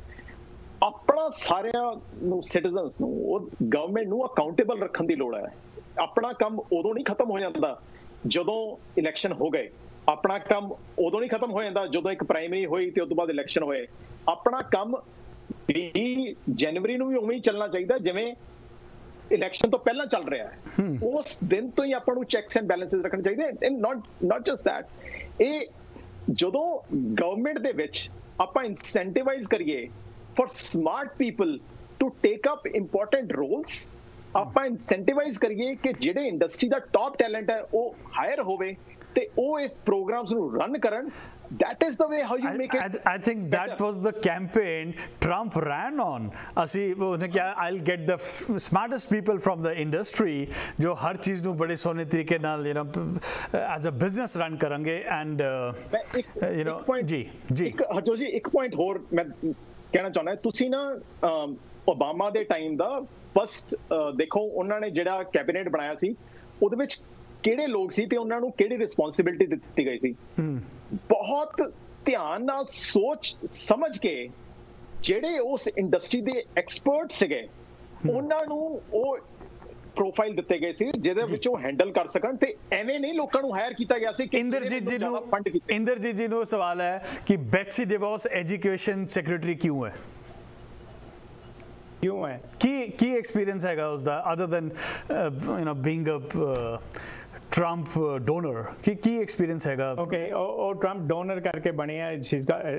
ਆਪਣਾ ਸਾਰਿਆਂ ਨੂੰ ਸਿਟੀਜ਼ਨਸ ਨੂੰ ਉਹ ਗਵਰਨਮੈਂਟ ਨੂੰ ਅਕਾਊਂਟੇਬਲ ਰੱਖਣ ਦੀ ਲੋੜ ਹੈ। ਆਪਣਾ ਕੰਮ ਉਦੋਂ ਨਹੀਂ ਖਤਮ ਹੋ ਜਾਂਦਾ ਜਦੋਂ ਇਲੈਕਸ਼ਨ ਹੋ ਗਏ। ਆਪਣਾ ਕੰਮ ਉਦੋਂ ਨਹੀਂ ਖਤਮ ਹੋ ਜਾਂਦਾ ਜਦੋਂ ਇੱਕ ਪ੍ਰਾਇਮਰੀ ਹੋਈ ਤੇ ਉਸ ਤੋਂ ਬਾਅਦ ਇਲੈਕਸ਼ਨ ਹੋਏ। ਆਪਣਾ ਕੰਮ 20 ਜਨਵਰੀ ਨੂੰ ਵੀ ਉਵੇਂ ਹੀ ਚੱਲਣਾ ਚਾਹੀਦਾ ਜਿਵੇਂ ਇਲੈਕਸ਼ਨ ਤੋਂ ਪਹਿਲਾਂ ਚੱਲ ਰਿਹਾ ਹੈ। ਉਸ ਦਿਨ ਤੋਂ ਹੀ ਆਪਾਂ ਨੂੰ ਚੈਕਸ ਐਂਡ ਬੈਲੈਂਸਸ ਰੱਖਣੇ ਚਾਹੀਦੇ and not not just that ਇਹ ਜਦੋਂ ਗਵਰਨਮੈਂਟ ਦੇ ਵਿੱਚ ਆਪਾਂ ਇਨਸੈਂਟੀਵਾਈਜ਼ ਕਰੀਏ for smart people to take up important roles ਆਪਾਂ ਇਨਸੈਂਟੀਵਾਈਜ਼ ਕਰੀਏ ਕਿ ਜਿਹੜੇ ਇੰਡਸਟਰੀ ਦਾ ਟਾਪ ਟੈਲੈਂਟ ਹੈ ਉਹ ਹਾਇਰ ਹੋਵੇ ਤੇ ਉਹ ਇਸ ਪ੍ਰੋਗਰਾਮਸ ਨੂੰ ਰਨ ਕਰਨ that is the way how you I, make it I, I think better. that was the campaign Trump ran on. ਅਸੀਂ ਉਹਨੇ ਕਿਹਾ I'll get the smartest people from the industry ਜੋ ਹਰ ਚੀਜ਼ ਨੂੰ ਬੜੇ ਸੋਹਣੇ ਤਰੀਕੇ ਨਾਲ you know as a business run ਕਰਨਗੇ ਐਂਡ ਯੂ نو ਜੀ ਜੀ ਹਰਜੋ ਜੀ ਇੱਕ ਪੁਆਇੰਟ ਹੋਰ ਕਹਿਣਾ ਚਾਹੁੰਦਾ ਤੁਸੀਂ ਨਾ ਓਬਾਮਾ ਦੇ ਟਾਈਮ ਦਾ ਫਸਟ ਦੇਖੋ ਉਹਨਾਂ ਨੇ ਜਿਹੜਾ ਕੈਬਨਿਟ ਬਣਾਇਆ ਸੀ ਉਹਦੇ ਵਿੱਚ ਕਿਹੜੇ ਲੋਕ ਸੀ ਤੇ ਉਹਨਾਂ ਨੂੰ ਕਿਹੜੀ ਰਿਸਪੌਂਸਿਬਿਲਟੀ ਦਿੱਤੀ ਗਈ ਸੀ? ਬਹੁਤ ਧਿਆਨ ਨਾਲ ਸੋਚ ਸਮਝ ਕੇ ਜਿਹੜੇ ਉਸ ਇੰਡਸਟਰੀ ਦੇ ਐਕਸਪਰਟ ਸੀਗੇ ਉਹਨਾਂ ਨੂੰ ਉਹ ਪ੍ਰੋਫਾਈਲ ਦਿੱਤੇ ਗਏ ਸੀ ਜਿਹਦੇ ਵਿੱਚ ਉਹ ਹੈਂਡਲ ਕਰ ਸਕਣ ਤੇ ਐਵੇਂ ਨਹੀਂ ਲੋਕਾਂ ਨੂੰ ਹਾਇਰ ਕੀਤਾ ਗਿਆ ਸੀ ਕਿ ਇੰਦਰਜੀਤ ਜੀ ਨੂੰ ਫੰਡ ਕੀਤੇ ਇੰਦਰਜੀਤ ਜੀ ਨੂੰ ਸਵਾਲ ਹੈ ਕਿ ਬੈਟਸੀ ਡਿਵੋਸ ਐਜੂਕੇਸ਼ਨ ਸੈਕਟਰੀ ਕਿਉਂ ਹੈ ਕਿਉਂ ਹੈ ਕੀ ਕੀ ਐਕਸਪੀਰੀਅੰਸ ਹੈਗਾ ਉਸ ਦਾ other than you know being a Trump donor ਕੀ ਕੀ ਐਕਸਪੀਰੀਅੰਸ ਹੈਗਾ Okay, oh, oh, Trump donor karke baniya. She's got uh,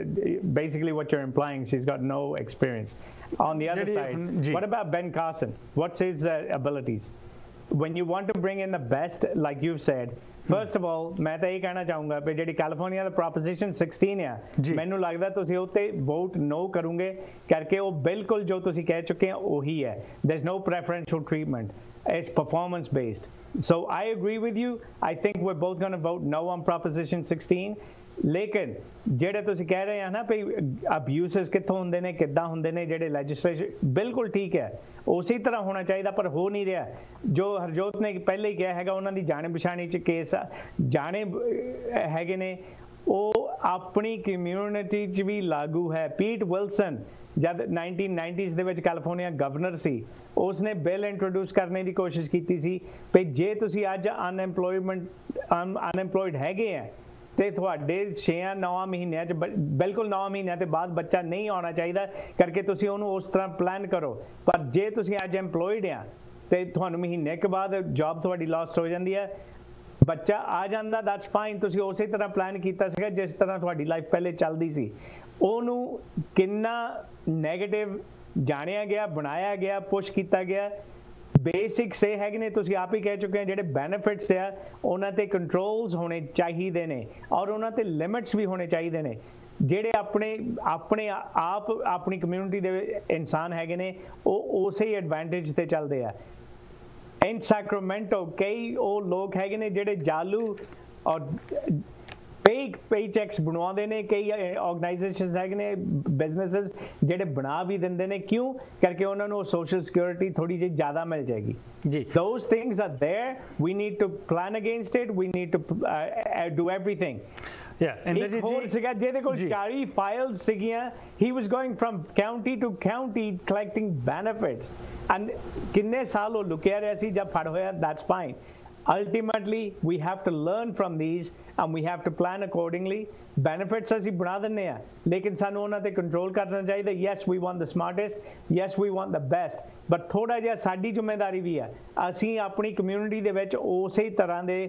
basically what you're implying. She's got no experience. On the other Jadi, side, ji. what about Ben Carson? What's his uh, abilities? When you want to bring in the best, like you've said, first of all, ਮੈਂ ਤਾਂ ਇਹ ਕਹਿਣਾ ਚਾਹੂੰਗਾ ਵੀ ਜਿਹੜੀ California ਦਾ proposition 16 ਆ ਜੀ। ਮੈਨੂੰ ਲੱਗਦਾ ਤੁਸੀਂ ਉੱਤੇ ਵੋਟ ਨੋ ਕਰੋਗੇ ਕਰਕੇ ਉਹ ਬਿਲਕੁਲ ਜੋ ਤੁਸੀਂ ਕਹਿ ਚੁੱਕੇ ਆ ਉਹੀ ਹੈ there's no preferential treatment it's performance based so i agree with you i think we're both going to vote no on proposition 16 ਲੇਕਿਨ ਜਿਹੜੇ ਤੁਸੀਂ ਕਹਿ ਰਹੇ ਆ ਨਾ ਵੀ ਅਬਿਊਸਸ ਕਿੱਥੋਂ ਹੁੰਦੇ ਨੇ, ਕਿੱਦਾਂ ਹੁੰਦੇ ਨੇ, ਜਿਹੜੇ ਲੈਜਿਸਲੇਸ਼ਨ ਬਿਲਕੁਲ ਠੀਕ ਹੈ, ਉਸੇ ਤਰ੍ਹਾਂ ਹੋਣਾ ਚਾਹੀਦਾ ਪਰ ਹੋ ਨਹੀਂ ਰਿਹਾ। ਜੋ ਹਰਜੋਤ ਨੇ ਪਹਿਲੇ ਹੀ ਕਿਹਾ ਹੈਗਾ, ਉਹਨਾਂ ਦੀ ਜਾਣੇ ਪਛਾਣੀ ਚ ਕੇਸ ਜਾਣੇ ਹੈਗੇ ਨੇ, ਉਹ ਆਪਣੀ ਕਮਿਊਨਿਟੀ 'ਚ ਵੀ ਲਾਗੂ ਹੈ। ਪੀਟ ਵਿਲਸਨ ਜਦ 1990s ਦੇ ਵਿੱਚ ਕੈਲੀਫੋਰਨੀਆ ਗਵਰਨਰ ਸੀ, ਉਸਨੇ ਬਿੱਲ ਇੰਟਰੋਡਿਊਸ ਕਰਨ ਦੀ ਕੋਸ਼ਿਸ਼ ਕੀਤੀ ਸੀ ਕਿ ਜੇ ਤੁਸੀਂ ਅੱਜ ਅਨਐਮਪਲੋਇਮੈਂਟ ਅਨਐਮਪਲੋਇਡ ਹੈਗੇ ਆ ਤੇ ਤੁਹਾਡੇ 6-9 ਮਹੀਨਿਆਂ ਚ ਬ- ਬਿਲਕੁਲ 9 ਮਹੀਨਿਆਂ ਤੇ ਬਾਅਦ ਬੱਚਾ ਨਹੀਂ ਆਉਣਾ ਚਾਹੀਦਾ, ਕਰਕੇ ਤੁਸੀਂ ਉਹਨੂੰ ਉਸ ਤਰ੍ਹਾਂ ਪਲਾਨ ਕਰੋ। ਪਰ ਜੇ ਤੁਸੀਂ ਅੱਜ EMPLOYED ਆ, ਤੇ ਤੁਹਾਨੂੰ ਮਹੀਨੇ ਕੁ ਬਾਅਦ ਜੌਬ ਤੁਹਾਡੀ ਲਾਸਟ ਹੋ ਜਾਂਦੀ ਹੈ ਬੱਚਾ ਆ ਜਾਂਦਾ ਦੈਟਸ ਫਾਈਨ ਤੁਸੀਂ ਉਸੇ ਤਰ੍ਹਾਂ ਪਲਾਨ ਕੀਤਾ ਸੀਗਾ ਜਿਸ ਤਰ੍ਹਾਂ ਤੁਹਾਡੀ ਲਾਈਫ ਪਹਿਲੇ ਚੱਲਦੀ ਸੀ। ਉਹਨੂੰ ਕਿੰਨਾ 네ਗੇਟਿਵ ਜਾਣਿਆ ਗਿਆ, ਬਣਾਇਆ ਗਿਆ ਪੁਸ਼ ਕੀਤਾ ਗਿਆ ਬੇਸਿਕਸ ਇਹ ਹੈਗੇ ਨੇ, ਤੁਸੀਂ ਆਪ ਹੀ ਕਹਿ ਚੁੱਕੇ ਆ ਜਿਹੜੇ ਬੈਨੀਫਿਟਸ ਆ, ਉਹਨਾਂ ਤੇ ਕੰਟਰੋਲਸ ਹੋਣੇ ਚਾਹੀਦੇ ਨੇ ਔਰ ਉਹਨਾਂ ਤੇ ਲਿਮਿਟਸ ਵੀ ਹੋਣੇ ਚਾਹੀਦੇ ਨੇ। ਜਿਹੜੇ ਆਪਣੇ ਆਪਣੇ ਆਪ, ਆਪਣੀ ਕਮਿਊਨਿਟੀ ਦੇ ਇਨਸਾਨ ਹੈਗੇ ਨੇ, ਉਹ ਉਸੇ ਐਡਵਾਂਟੇਜ ਤੇ ਚੱਲਦੇ ਆ। ਇਨ ਸੈਕਰਾਮੈਂਟੋ ਕਈ ਉਹ ਲੋਕ ਹੈਗੇ ਨੇ ਜਿਹੜੇ ਜਾਲੂ ਔਰ ਫੇਕ ਪੇਚੈਕਸ ਬਣਵਾਉਂਦੇ ਨੇ ਕਈ ਆਰਗੇਨਾਈਜੇਸ਼ਨਸ ਹੈਗੇ ਨੇ ਬਿਜ਼ਨੈਸਸ ਜਿਹੜੇ ਬਣਾ ਵੀ ਦਿੰਦੇ ਨੇ ਕਿਉਂ ਕਰਕੇ ਉਹਨਾਂ ਨੂੰ ਸੋਸ਼ਲ ਸਿਕਿਉਰਿਟੀ ਥੋੜੀ ਜਿਹੀ ਜ਼ਿਆਦਾ ਮਿਲ ਜਾਏਗੀ ਜੀ those things are there we need to plan against it we need to uh, uh, do everything ਯਾ ਇੱਕ ਇੰਦਰਜੀਤ ਹੋਰ ਜੀ ਸੀਗਾ ਜਿਹਦੇ ਕੋਲ ਜੀ। 40 ਫਾਈਲਸ ਸੀਗੀਆਂ he was going from county to county collecting benefits and ਕਿੰਨੇ ਸਾਲ ਉਹ ਲੁਕਿਆ ਰਿਹਾ ਸੀ ਜਦ ਫੜ ਹੋਇਆ that's fine ultimately we have to learn from this and we have to plan accordingly benefits ਅਸੀਂ ਬਣਾ ਦਿੰਨੇ ਆ ਲੇਕਿਨ ਸਾਨੂੰ ਉਹਨਾਂ ਤੇ ਕੰਟਰੋਲ ਕਰਨਾ ਚਾਹੀਦਾ yes we want the smartest yes we want the best but ਥੋੜਾ ਜਿਹਾ ਸਾਡੀ ਜ਼ਿੰਮੇਵਾਰੀ ਵੀ ਆ ਅਸੀਂ ਆਪਣੀ ਕਮਿਊਨਿਟੀ ਦੇ ਵਿੱਚ ਉਸੇ ਤਰ੍ਹਾਂ ਦੇ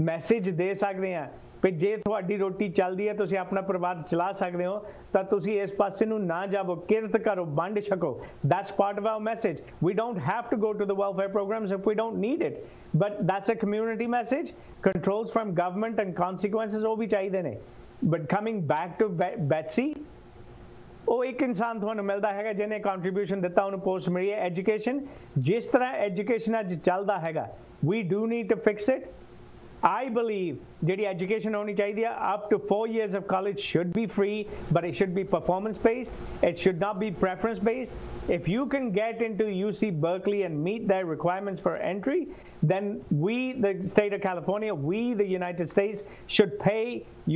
ਮੈਸੇਜ ਦੇ ਸਕਦੇ ਆ ਫਿਰ ਜੇ ਤੁਹਾਡੀ ਰੋਟੀ ਚੱਲਦੀ ਹੈ ਤੁਸੀਂ ਆਪਣਾ ਪਰਿਵਾਰ ਚਲਾ ਸਕਦੇ ਹੋ ਤਾਂ ਤੁਸੀਂ ਇਸ ਪਾਸੇ ਨੂੰ ਨਾ ਜਾਵੋ ਕਿਰਤ ਕਰੋ ਵੰਡ ਛਕੋ that's part of our message we don't have to go to the welfare programs if we don't need it but that's a community message controls from government and consequences ਉਹ ਵੀ ਚਾਹੀਦੇ ਨੇ but coming back to Betsy ਉਹ ਇੱਕ ਇਨਸਾਨ ਤੁਹਾਨੂੰ ਮਿਲਦਾ ਹੈਗਾ ਜਿਹਨੇ ਕੰਟਰੀਬਿਊਸ਼ਨ ਦਿੱਤਾ ਉਹਨੂੰ ਪੋਸਟ ਮਿਲੀ ਹੈ ਐਜੂਕੇਸ਼ਨ ਜਿਸ ਤਰ੍ਹਾਂ ਐਜੂਕੇਸ਼ਨ ਅੱਜ ਚੱਲਦਾ ਹੈਗਾ we do need to fix it I believe ਜਿਹੜੀ education ਹੋਣੀ ਚਾਹੀਦੀ ਹੈ up to 4 years of college should be free but it should be performance based it should not be preference based if you can get into UC Berkeley and meet their requirements for entry then we the state of California we the United States should pay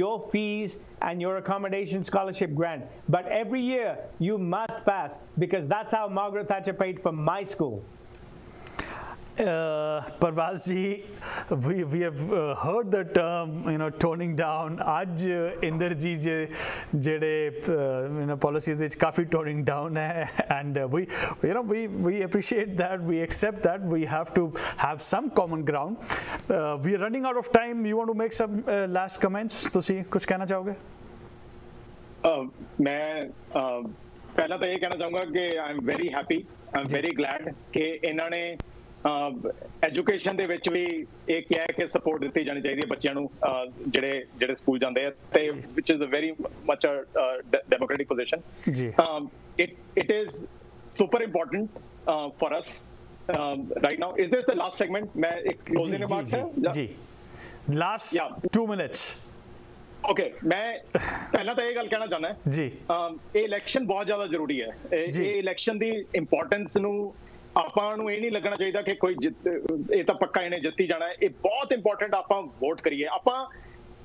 your fees and your accommodation scholarship grant but every year you must pass because that's how Margaret Thatcher paid for my school Uh, Parvaz ji, we, we have uh, heard the term, you know, toning down. ਅੱਜ ਇੰਦਰ ਜੀ ਜਿਹੜੇ you know policies ਵਿੱਚ ਕਾਫੀ toning down ਹੈ and uh, we you know we we appreciate that we accept that we have to have some common ground. Uh, we are running out of time. You want to make some uh, last comments? ਤੁਸੀਂ ਕੁਝ ਕਹਿਣਾ ਚਾਹੋਗੇ? ਅਹ ਮੈਂ ਅਹ ਪਹਿਲਾਂ ਤਾਂ ਇਹ ਕਹਿਣਾ ਚਾਹੂੰਗਾ ਕਿ I am very happy I am very glad ਕਿ ਇਹਨਾਂ ਨੇ ਐਜੂਕੇਸ਼ਨ ਦੇ ਵਿੱਚ ਵੀ ਇਹ ਕਿਹਾ ਕਿ ਸਪੋਰਟ ਦਿੱਤੀ ਜਾਣੀ ਚਾਹੀਦੀ ਹੈ ਬੱਚਿਆਂ ਨੂੰ ਜਿਹੜੇ ਜਿਹੜੇ ਸਕੂਲ ਜਾਂਦੇ ਆ ਤੇ which is a very much democratic position ਜੀ। It it is super important for us right now is this the last segment ਮੈਂ ਇੱਕ ਕਲੋਜ਼ਿੰਗ ਰਿਮਾਰਕਸ ਹੈ ਜੀ ਲਾਸਟ 2 ਮਿੰਟਸ ਓਕੇ ਮੈਂ ਪਹਿਲਾਂ ਤਾਂ ਇਹ ਗੱਲ ਕਹਿਣਾ ਚਾਹੁੰਦਾ ਜੀ ਇਹ ਇਲੈਕਸ਼ਨ ਬਹੁਤ ਜ਼ਿਆਦਾ ਜ਼ਰੂਰੀ ਹੈ ਇਹ ਇਲੈਕਸ਼ਨ ਦੀ ਇੰਪੋਰਟੈਂਸ ਨੂੰ ਆਪਾਂ ਨੂੰ ਇਹ ਨਹੀਂ ਲੱਗਣਾ ਚਾਹੀਦਾ ਕਿ ਕੋਈ ਇਹ ਤਾਂ ਪੱਕਾ ਇਹਨੇ ਜਿੱਤੀ ਜਾਣਾ ਹੈ। ਇਹ ਬਹੁਤ ਇੰਪੋਰਟੈਂਟ ਆਪਾਂ ਵੋਟ ਕਰੀਏ। ਆਪਾਂ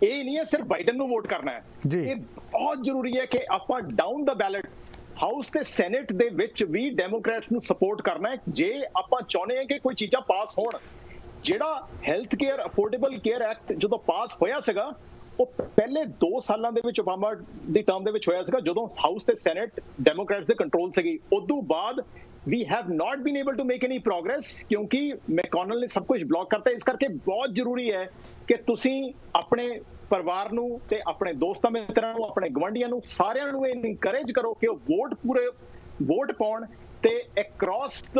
ਇਹ ਨਹੀਂ ਹੈ ਸਿਰਫ ਬਾਈਡਨ ਨੂੰ ਵੋਟ ਕਰਨਾ ਹੈ। ਇਹ ਬਹੁਤ ਜ਼ਰੂਰੀ ਹੈ ਕਿ ਆਪਾਂ ਡਾਊਨ ਦਾ ਬੈਲਟ ਹਾਊਸ ਤੇ ਸੈਨੇਟ ਦੇ ਵਿੱਚ ਵੀ ਡੈਮੋਕ੍ਰੈਟਸ ਨੂੰ ਸਪੋਰਟ ਕਰਨਾ ਹੈ। ਜੇ ਆਪਾਂ ਚਾਹੁੰਦੇ ਹਾਂ ਕਿ ਕੋਈ ਚੀਜ਼ਾਂ ਪਾਸ ਹੋਣ ਜਿਹੜਾ health care Affordable Care Act ਜਦੋਂ ਪਾਸ ਹੋਇਆ ਸੀਗਾ ਉਹ ਪਹਿਲੇ 2 ਸਾਲਾਂ ਦੇ ਵਿੱਚ ਓਬਾਮਾ ਦੀ ਟਰਮ ਦੇ ਵਿੱਚ ਹੋਇਆ ਸੀਗਾ। ਜਦੋਂ ਹਾਊਸ ਤੇ ਸੈਨੇਟ ਡੈਮੋਕ੍ਰੈਟਸ ਦੇ ਕੰਟਰੋਲ ਸੀਗੀ। ਉਦੋਂ ਬਾਅਦ we have not been able to make any progress ਕਿਉਂਕਿ ਮੈਕੋਨਲ ਨੇ ਸਭ ਕੁਝ ਬਲੌਕ ਕਰਤਾ ਇਸ ਕਰਕੇ ਬਹੁਤ ਜ਼ਰੂਰੀ ਹੈ ਕਿ ਤੁਸੀਂ ਆਪਣੇ ਪਰਿਵਾਰ ਨੂੰ ਤੇ ਆਪਣੇ ਦੋਸਤਾਂ ਮਿੱਤਰਾਂ ਨੂੰ ਆਪਣੇ ਗਵੰਡੀਆਂ ਨੂੰ ਸਾਰਿਆਂ ਨੂੰ ਇਹ ਇਨਕਰੇਜ ਕਰੋ ਕਿ ਉਹ ਵੋਟ ਪੂਰੇ ਵੋਟ ਪਾਉਣ ਤੇ across the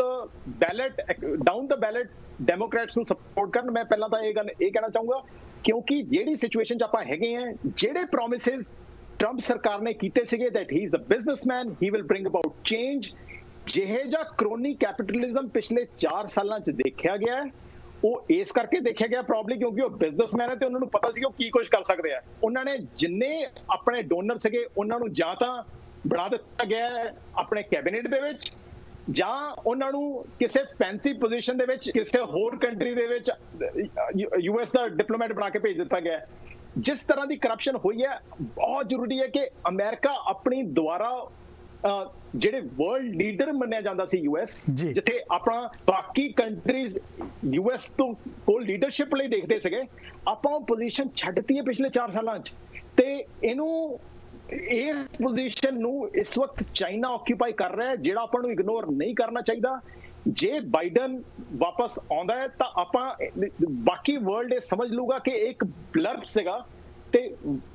ballot down the ballot Democrats ਨੂੰ ਸਪੋਰਟ ਕਰਨ ਮੈਂ ਪਹਿਲਾਂ ਤਾਂ ਇਹ ਗੱਲ ਇਹ ਕਹਿਣਾ ਚਾਹੂੰਗਾ ਕਿਉਂਕਿ ਜਿਹੜੀ ਸਿਚੁਏਸ਼ਨ 'ਚ ਆਪਾਂ ਹੈਗੇ ਆ ਜਿਹੜੇ ਪ੍ਰੋਮਿਸਸ ਟਰੰਪ ਸਰਕਾਰ ਨੇ ਕੀਤੇ ਸੀਗੇ that he is a businessman he will bring about change ਜਿਹੇ ਜਾਂ ਕਰੋਨੀ ਕੈਪੀਟਲਿਜ਼ਮ ਪਿਛਲੇ 4 ਸਾਲਾਂ 'ਚ ਦੇਖਿਆ ਗਿਆ ਉਹ ਇਸ ਕਰਕੇ ਦੇਖਿਆ ਗਿਆ ਪ੍ਰੋਬਬਲੀ ਕਿਉਂਕਿ ਉਹ ਬਿਜ਼ਨਸਮੈਨ ਹੈ ਤੇ ਉਹਨਾਂ ਨੂੰ ਪਤਾ ਸੀ ਕਿ ਉਹ ਕੀ ਕੁਝ ਕਰ ਸਕਦੇ ਆ। ਉਹਨਾਂ ਨੇ ਜਿੰਨੇ ਆਪਣੇ ਡੋਨਰ ਸੀਗੇ, ਉਹਨਾਂ ਨੂੰ ਜਾਂ ਤਾਂ ਬਣਾ ਦਿੱਤਾ ਗਿਆ ਆਪਣੇ ਕੈਬਨਿਟ ਦੇ ਵਿੱਚ, ਜਾਂ ਉਹਨਾਂ ਨੂੰ ਕਿਸੇ ਫੈਂਸੀ ਪੋਜੀਸ਼ਨ ਦੇ ਵਿੱਚ, ਕਿਸੇ ਹੋਰ ਕੰਟਰੀ ਦੇ ਵਿੱਚ ਯੂਐਸ ਦਾ ਡਿਪਲੋਮੈਟ ਬਣਾ ਕੇ ਭੇਜ ਦਿੱਤਾ ਗਿਆ ਜਿਸ ਤਰ੍ਹਾਂ ਦੀ ਕਰਪਸ਼ਨ ਹੋਈ ਹੈ, ਬਹੁਤ ਜ਼ਰੂਰੀ ਹੈ ਕਿ ਅਮਰੀਕਾ ਆਪਣੀ ਦੁਆਰਾ ਜਿਹੜੇ ਵਰਲਡ ਲੀਡਰ ਮੰਨਿਆ ਜਾਂਦਾ ਸੀ ਯੂਐਸ ਜਿੱਥੇ ਆਪਣਾ ਬਾਕੀ ਕੰਟਰੀਜ਼ ਯੂਐਸ ਤੋਂ ਕੋਲ ਲੀਡਰਸ਼ਿਪ ਲਈ ਦੇਖਦੇ ਸੀਗੇ ਆਪਾਂ ਉਹ ਪੋਜੀਸ਼ਨ ਛੱਡਤੀ ਹੈ ਪਿਛਲੇ 4 ਸਾਲਾਂ 'ਚ। ਤੇ ਇਹਨੂੰ ਇਸ ਪੋਜੀਸ਼ਨ ਨੂੰ ਇਸ ਵਕਤ ਚਾਈਨਾ ਆਕਿਊਪਾਈ ਕਰ ਰਿਹਾ ਹੈ ਜਿਹੜਾ ਆਪਾਂ ਨੂੰ ਇਗਨੋਰ ਨਹੀਂ ਕਰਨਾ ਚਾਹੀਦਾ। ਜੇ ਬਾਈਡਨ ਵਾਪਸ ਆਉਂਦਾ ਹੈ ਤਾਂ ਆਪਾਂ ਬਾਕੀ ਵਰਲਡ ਇਹ ਸਮਝ ਲੂਗਾ ਕਿ ਇੱਕ ਬਲਰਪ ਸੀਗਾ। ਤੇ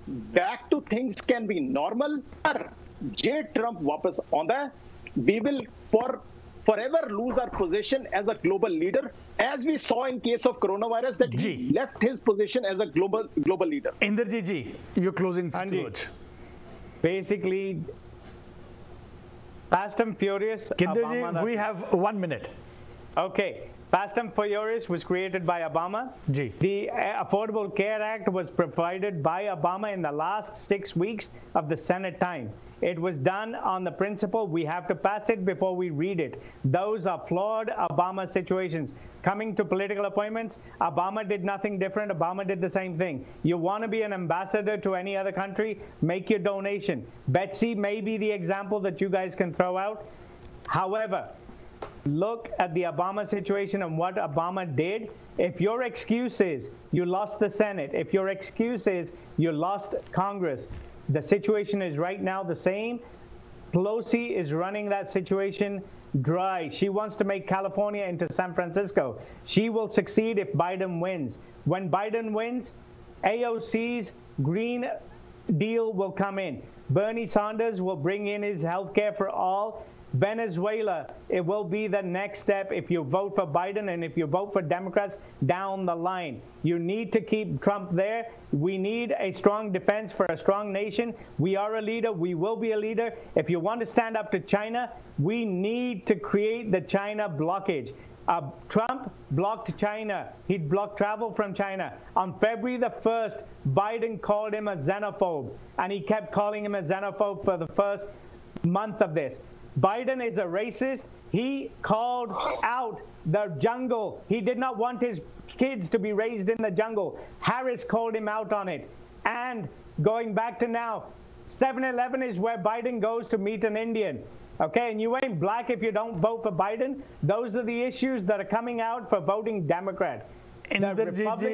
back to things can be normal ਪਰ ਜੇ ਟਰੰਪ ਵਾਪਸ ਆਉਂਦਾ ਹੈ we will for forever lose our position as a global leader as we saw in case of coronavirus that he left his position as a global global leader inderjit ji you're closing words basically fast and furious Kinderji, we have one minute okay Fast and Furious was created by Obama. G. The Affordable Care Act was provided by Obama in the last six weeks of the Senate time. It was done on the principle we have to pass it before we read it. Those are flawed Obama situations. Coming to political appointments, Obama did nothing different. Obama did the same thing. You want to be an ambassador to any other country, make your donation. Betsy may be the example that you guys can throw out. However, look at the Obama situation and what Obama did. If your excuse is you lost the Senate, if your excuse is you lost Congress, the situation is right now the same. Pelosi is running that situation dry. She wants to make California into San Francisco. She will succeed if Biden wins. When Biden wins, AOC's Green Deal will come in. Bernie Sanders will bring in his health care for all. Venezuela, it will be the next step if you vote for Biden and if you vote for Democrats down the line. You need to keep Trump there. We need a strong defense for a strong nation. We are a leader. We will be a leader. If you want to stand up to China, we need to create the China blockage. Uh, Trump blocked China. He blocked travel from China. On February the 1st, Biden called him a xenophobe, and he kept calling him a xenophobe for the first month of this. Biden is a racist. He called out the jungle. He did not want his kids to be raised in the jungle. Harris called him out on it. And going back to now, 7 Eleven is where Biden goes to meet an Indian. Okay, and you ain't black if you don't vote for Biden. Those are the issues that are coming out for voting Democrat. Inderjit ਜੀ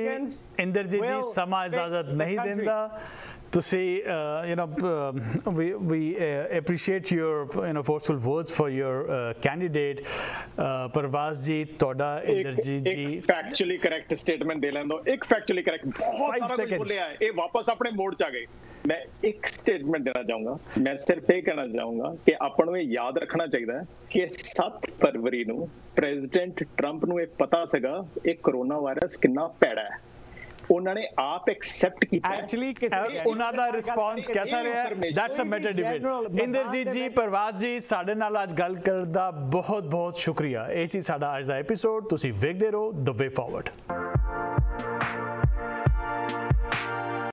ਇੰਦਰਜੀਤ ਜੀ ਸਮਾਂ ਇਜਾਜ਼ਤ ਨਹੀਂ ਦਿੰਦਾ ਤੁਸੀਂ you know we we uh, appreciate your you know forceful words for your uh, candidate Parvaz ji ਤੁਹਾਡਾ ਇੰਦਰਜੀਤ ਜੀ ਇੱਕ ਫੈਕਚੁਅਲੀ ਕਰੈਕਟ ਸਟੇਟਮੈਂਟ ਦੇ ਲੈਂਦੋ ਇੱਕ ਫੈਕਚੁਅਲੀ ਕਰੈਕਟ ਬਹੁਤ ਸਾਰਾ ਕੁਝ ਬੋਲਿਆ ਇਹ ਵਾਪਸ ਆਪਣੇ ਮੋੜ ਚ ਆ ਗਏ ਮੈਂ ਇੱਕ ਸਟੇਟਮੈਂਟ ਦੇਣਾ ਚਾਹੂੰਗਾ ਮੈਂ ਸਿਰਫ ਇਹ ਕਹਿਣਾ ਚਾਹੂੰਗਾ ਕਿ ਆਪਾਂ ਨੂੰ ਇਹ ਯਾਦ ਰੱਖਣਾ ਚਾਹੀਦਾ ਕਿ 7 ਫਰਵਰੀ ਨੂੰ ਪ੍ਰੈਜ਼ੀਡੈਂਟ ਟਰੰਪ ਨੂੰ ਇਹ ਪਤਾ ਸੀਗਾ ਇਹ ਕਰੋਨਾ ਵਾਇਰਸ ਕਿੰਨਾ ਭੈੜਾ ਹੈ ਉਹਨਾਂ ਨੇ ਆਪ ਐਕਸੈਪਟ ਕੀਤਾ ਐਕਚੁਅਲੀ ਉਹਨਾਂ ਦਾ ਰਿਸਪਾਂਸ ਕਿਹਦਾ ਰਿਹਾ? That's a matter debate Inderjit ji Parvaz ji ਸਾਡੇ ਨਾਲ ਅੱਜ ਗੱਲ ਕਰਨ ਦਾ ਬਹੁਤ ਬਹੁਤ ਸ਼ੁਕਰੀਆ। ਇਹ ਸੀ ਸਾਡਾ ਅੱਜ ਦਾ ਐਪੀਸੋਡ ਤੁਸੀਂ ਵੇਖਦੇ ਰਹੋ ਦ ਵੇ ਫਾਰਵਰਡ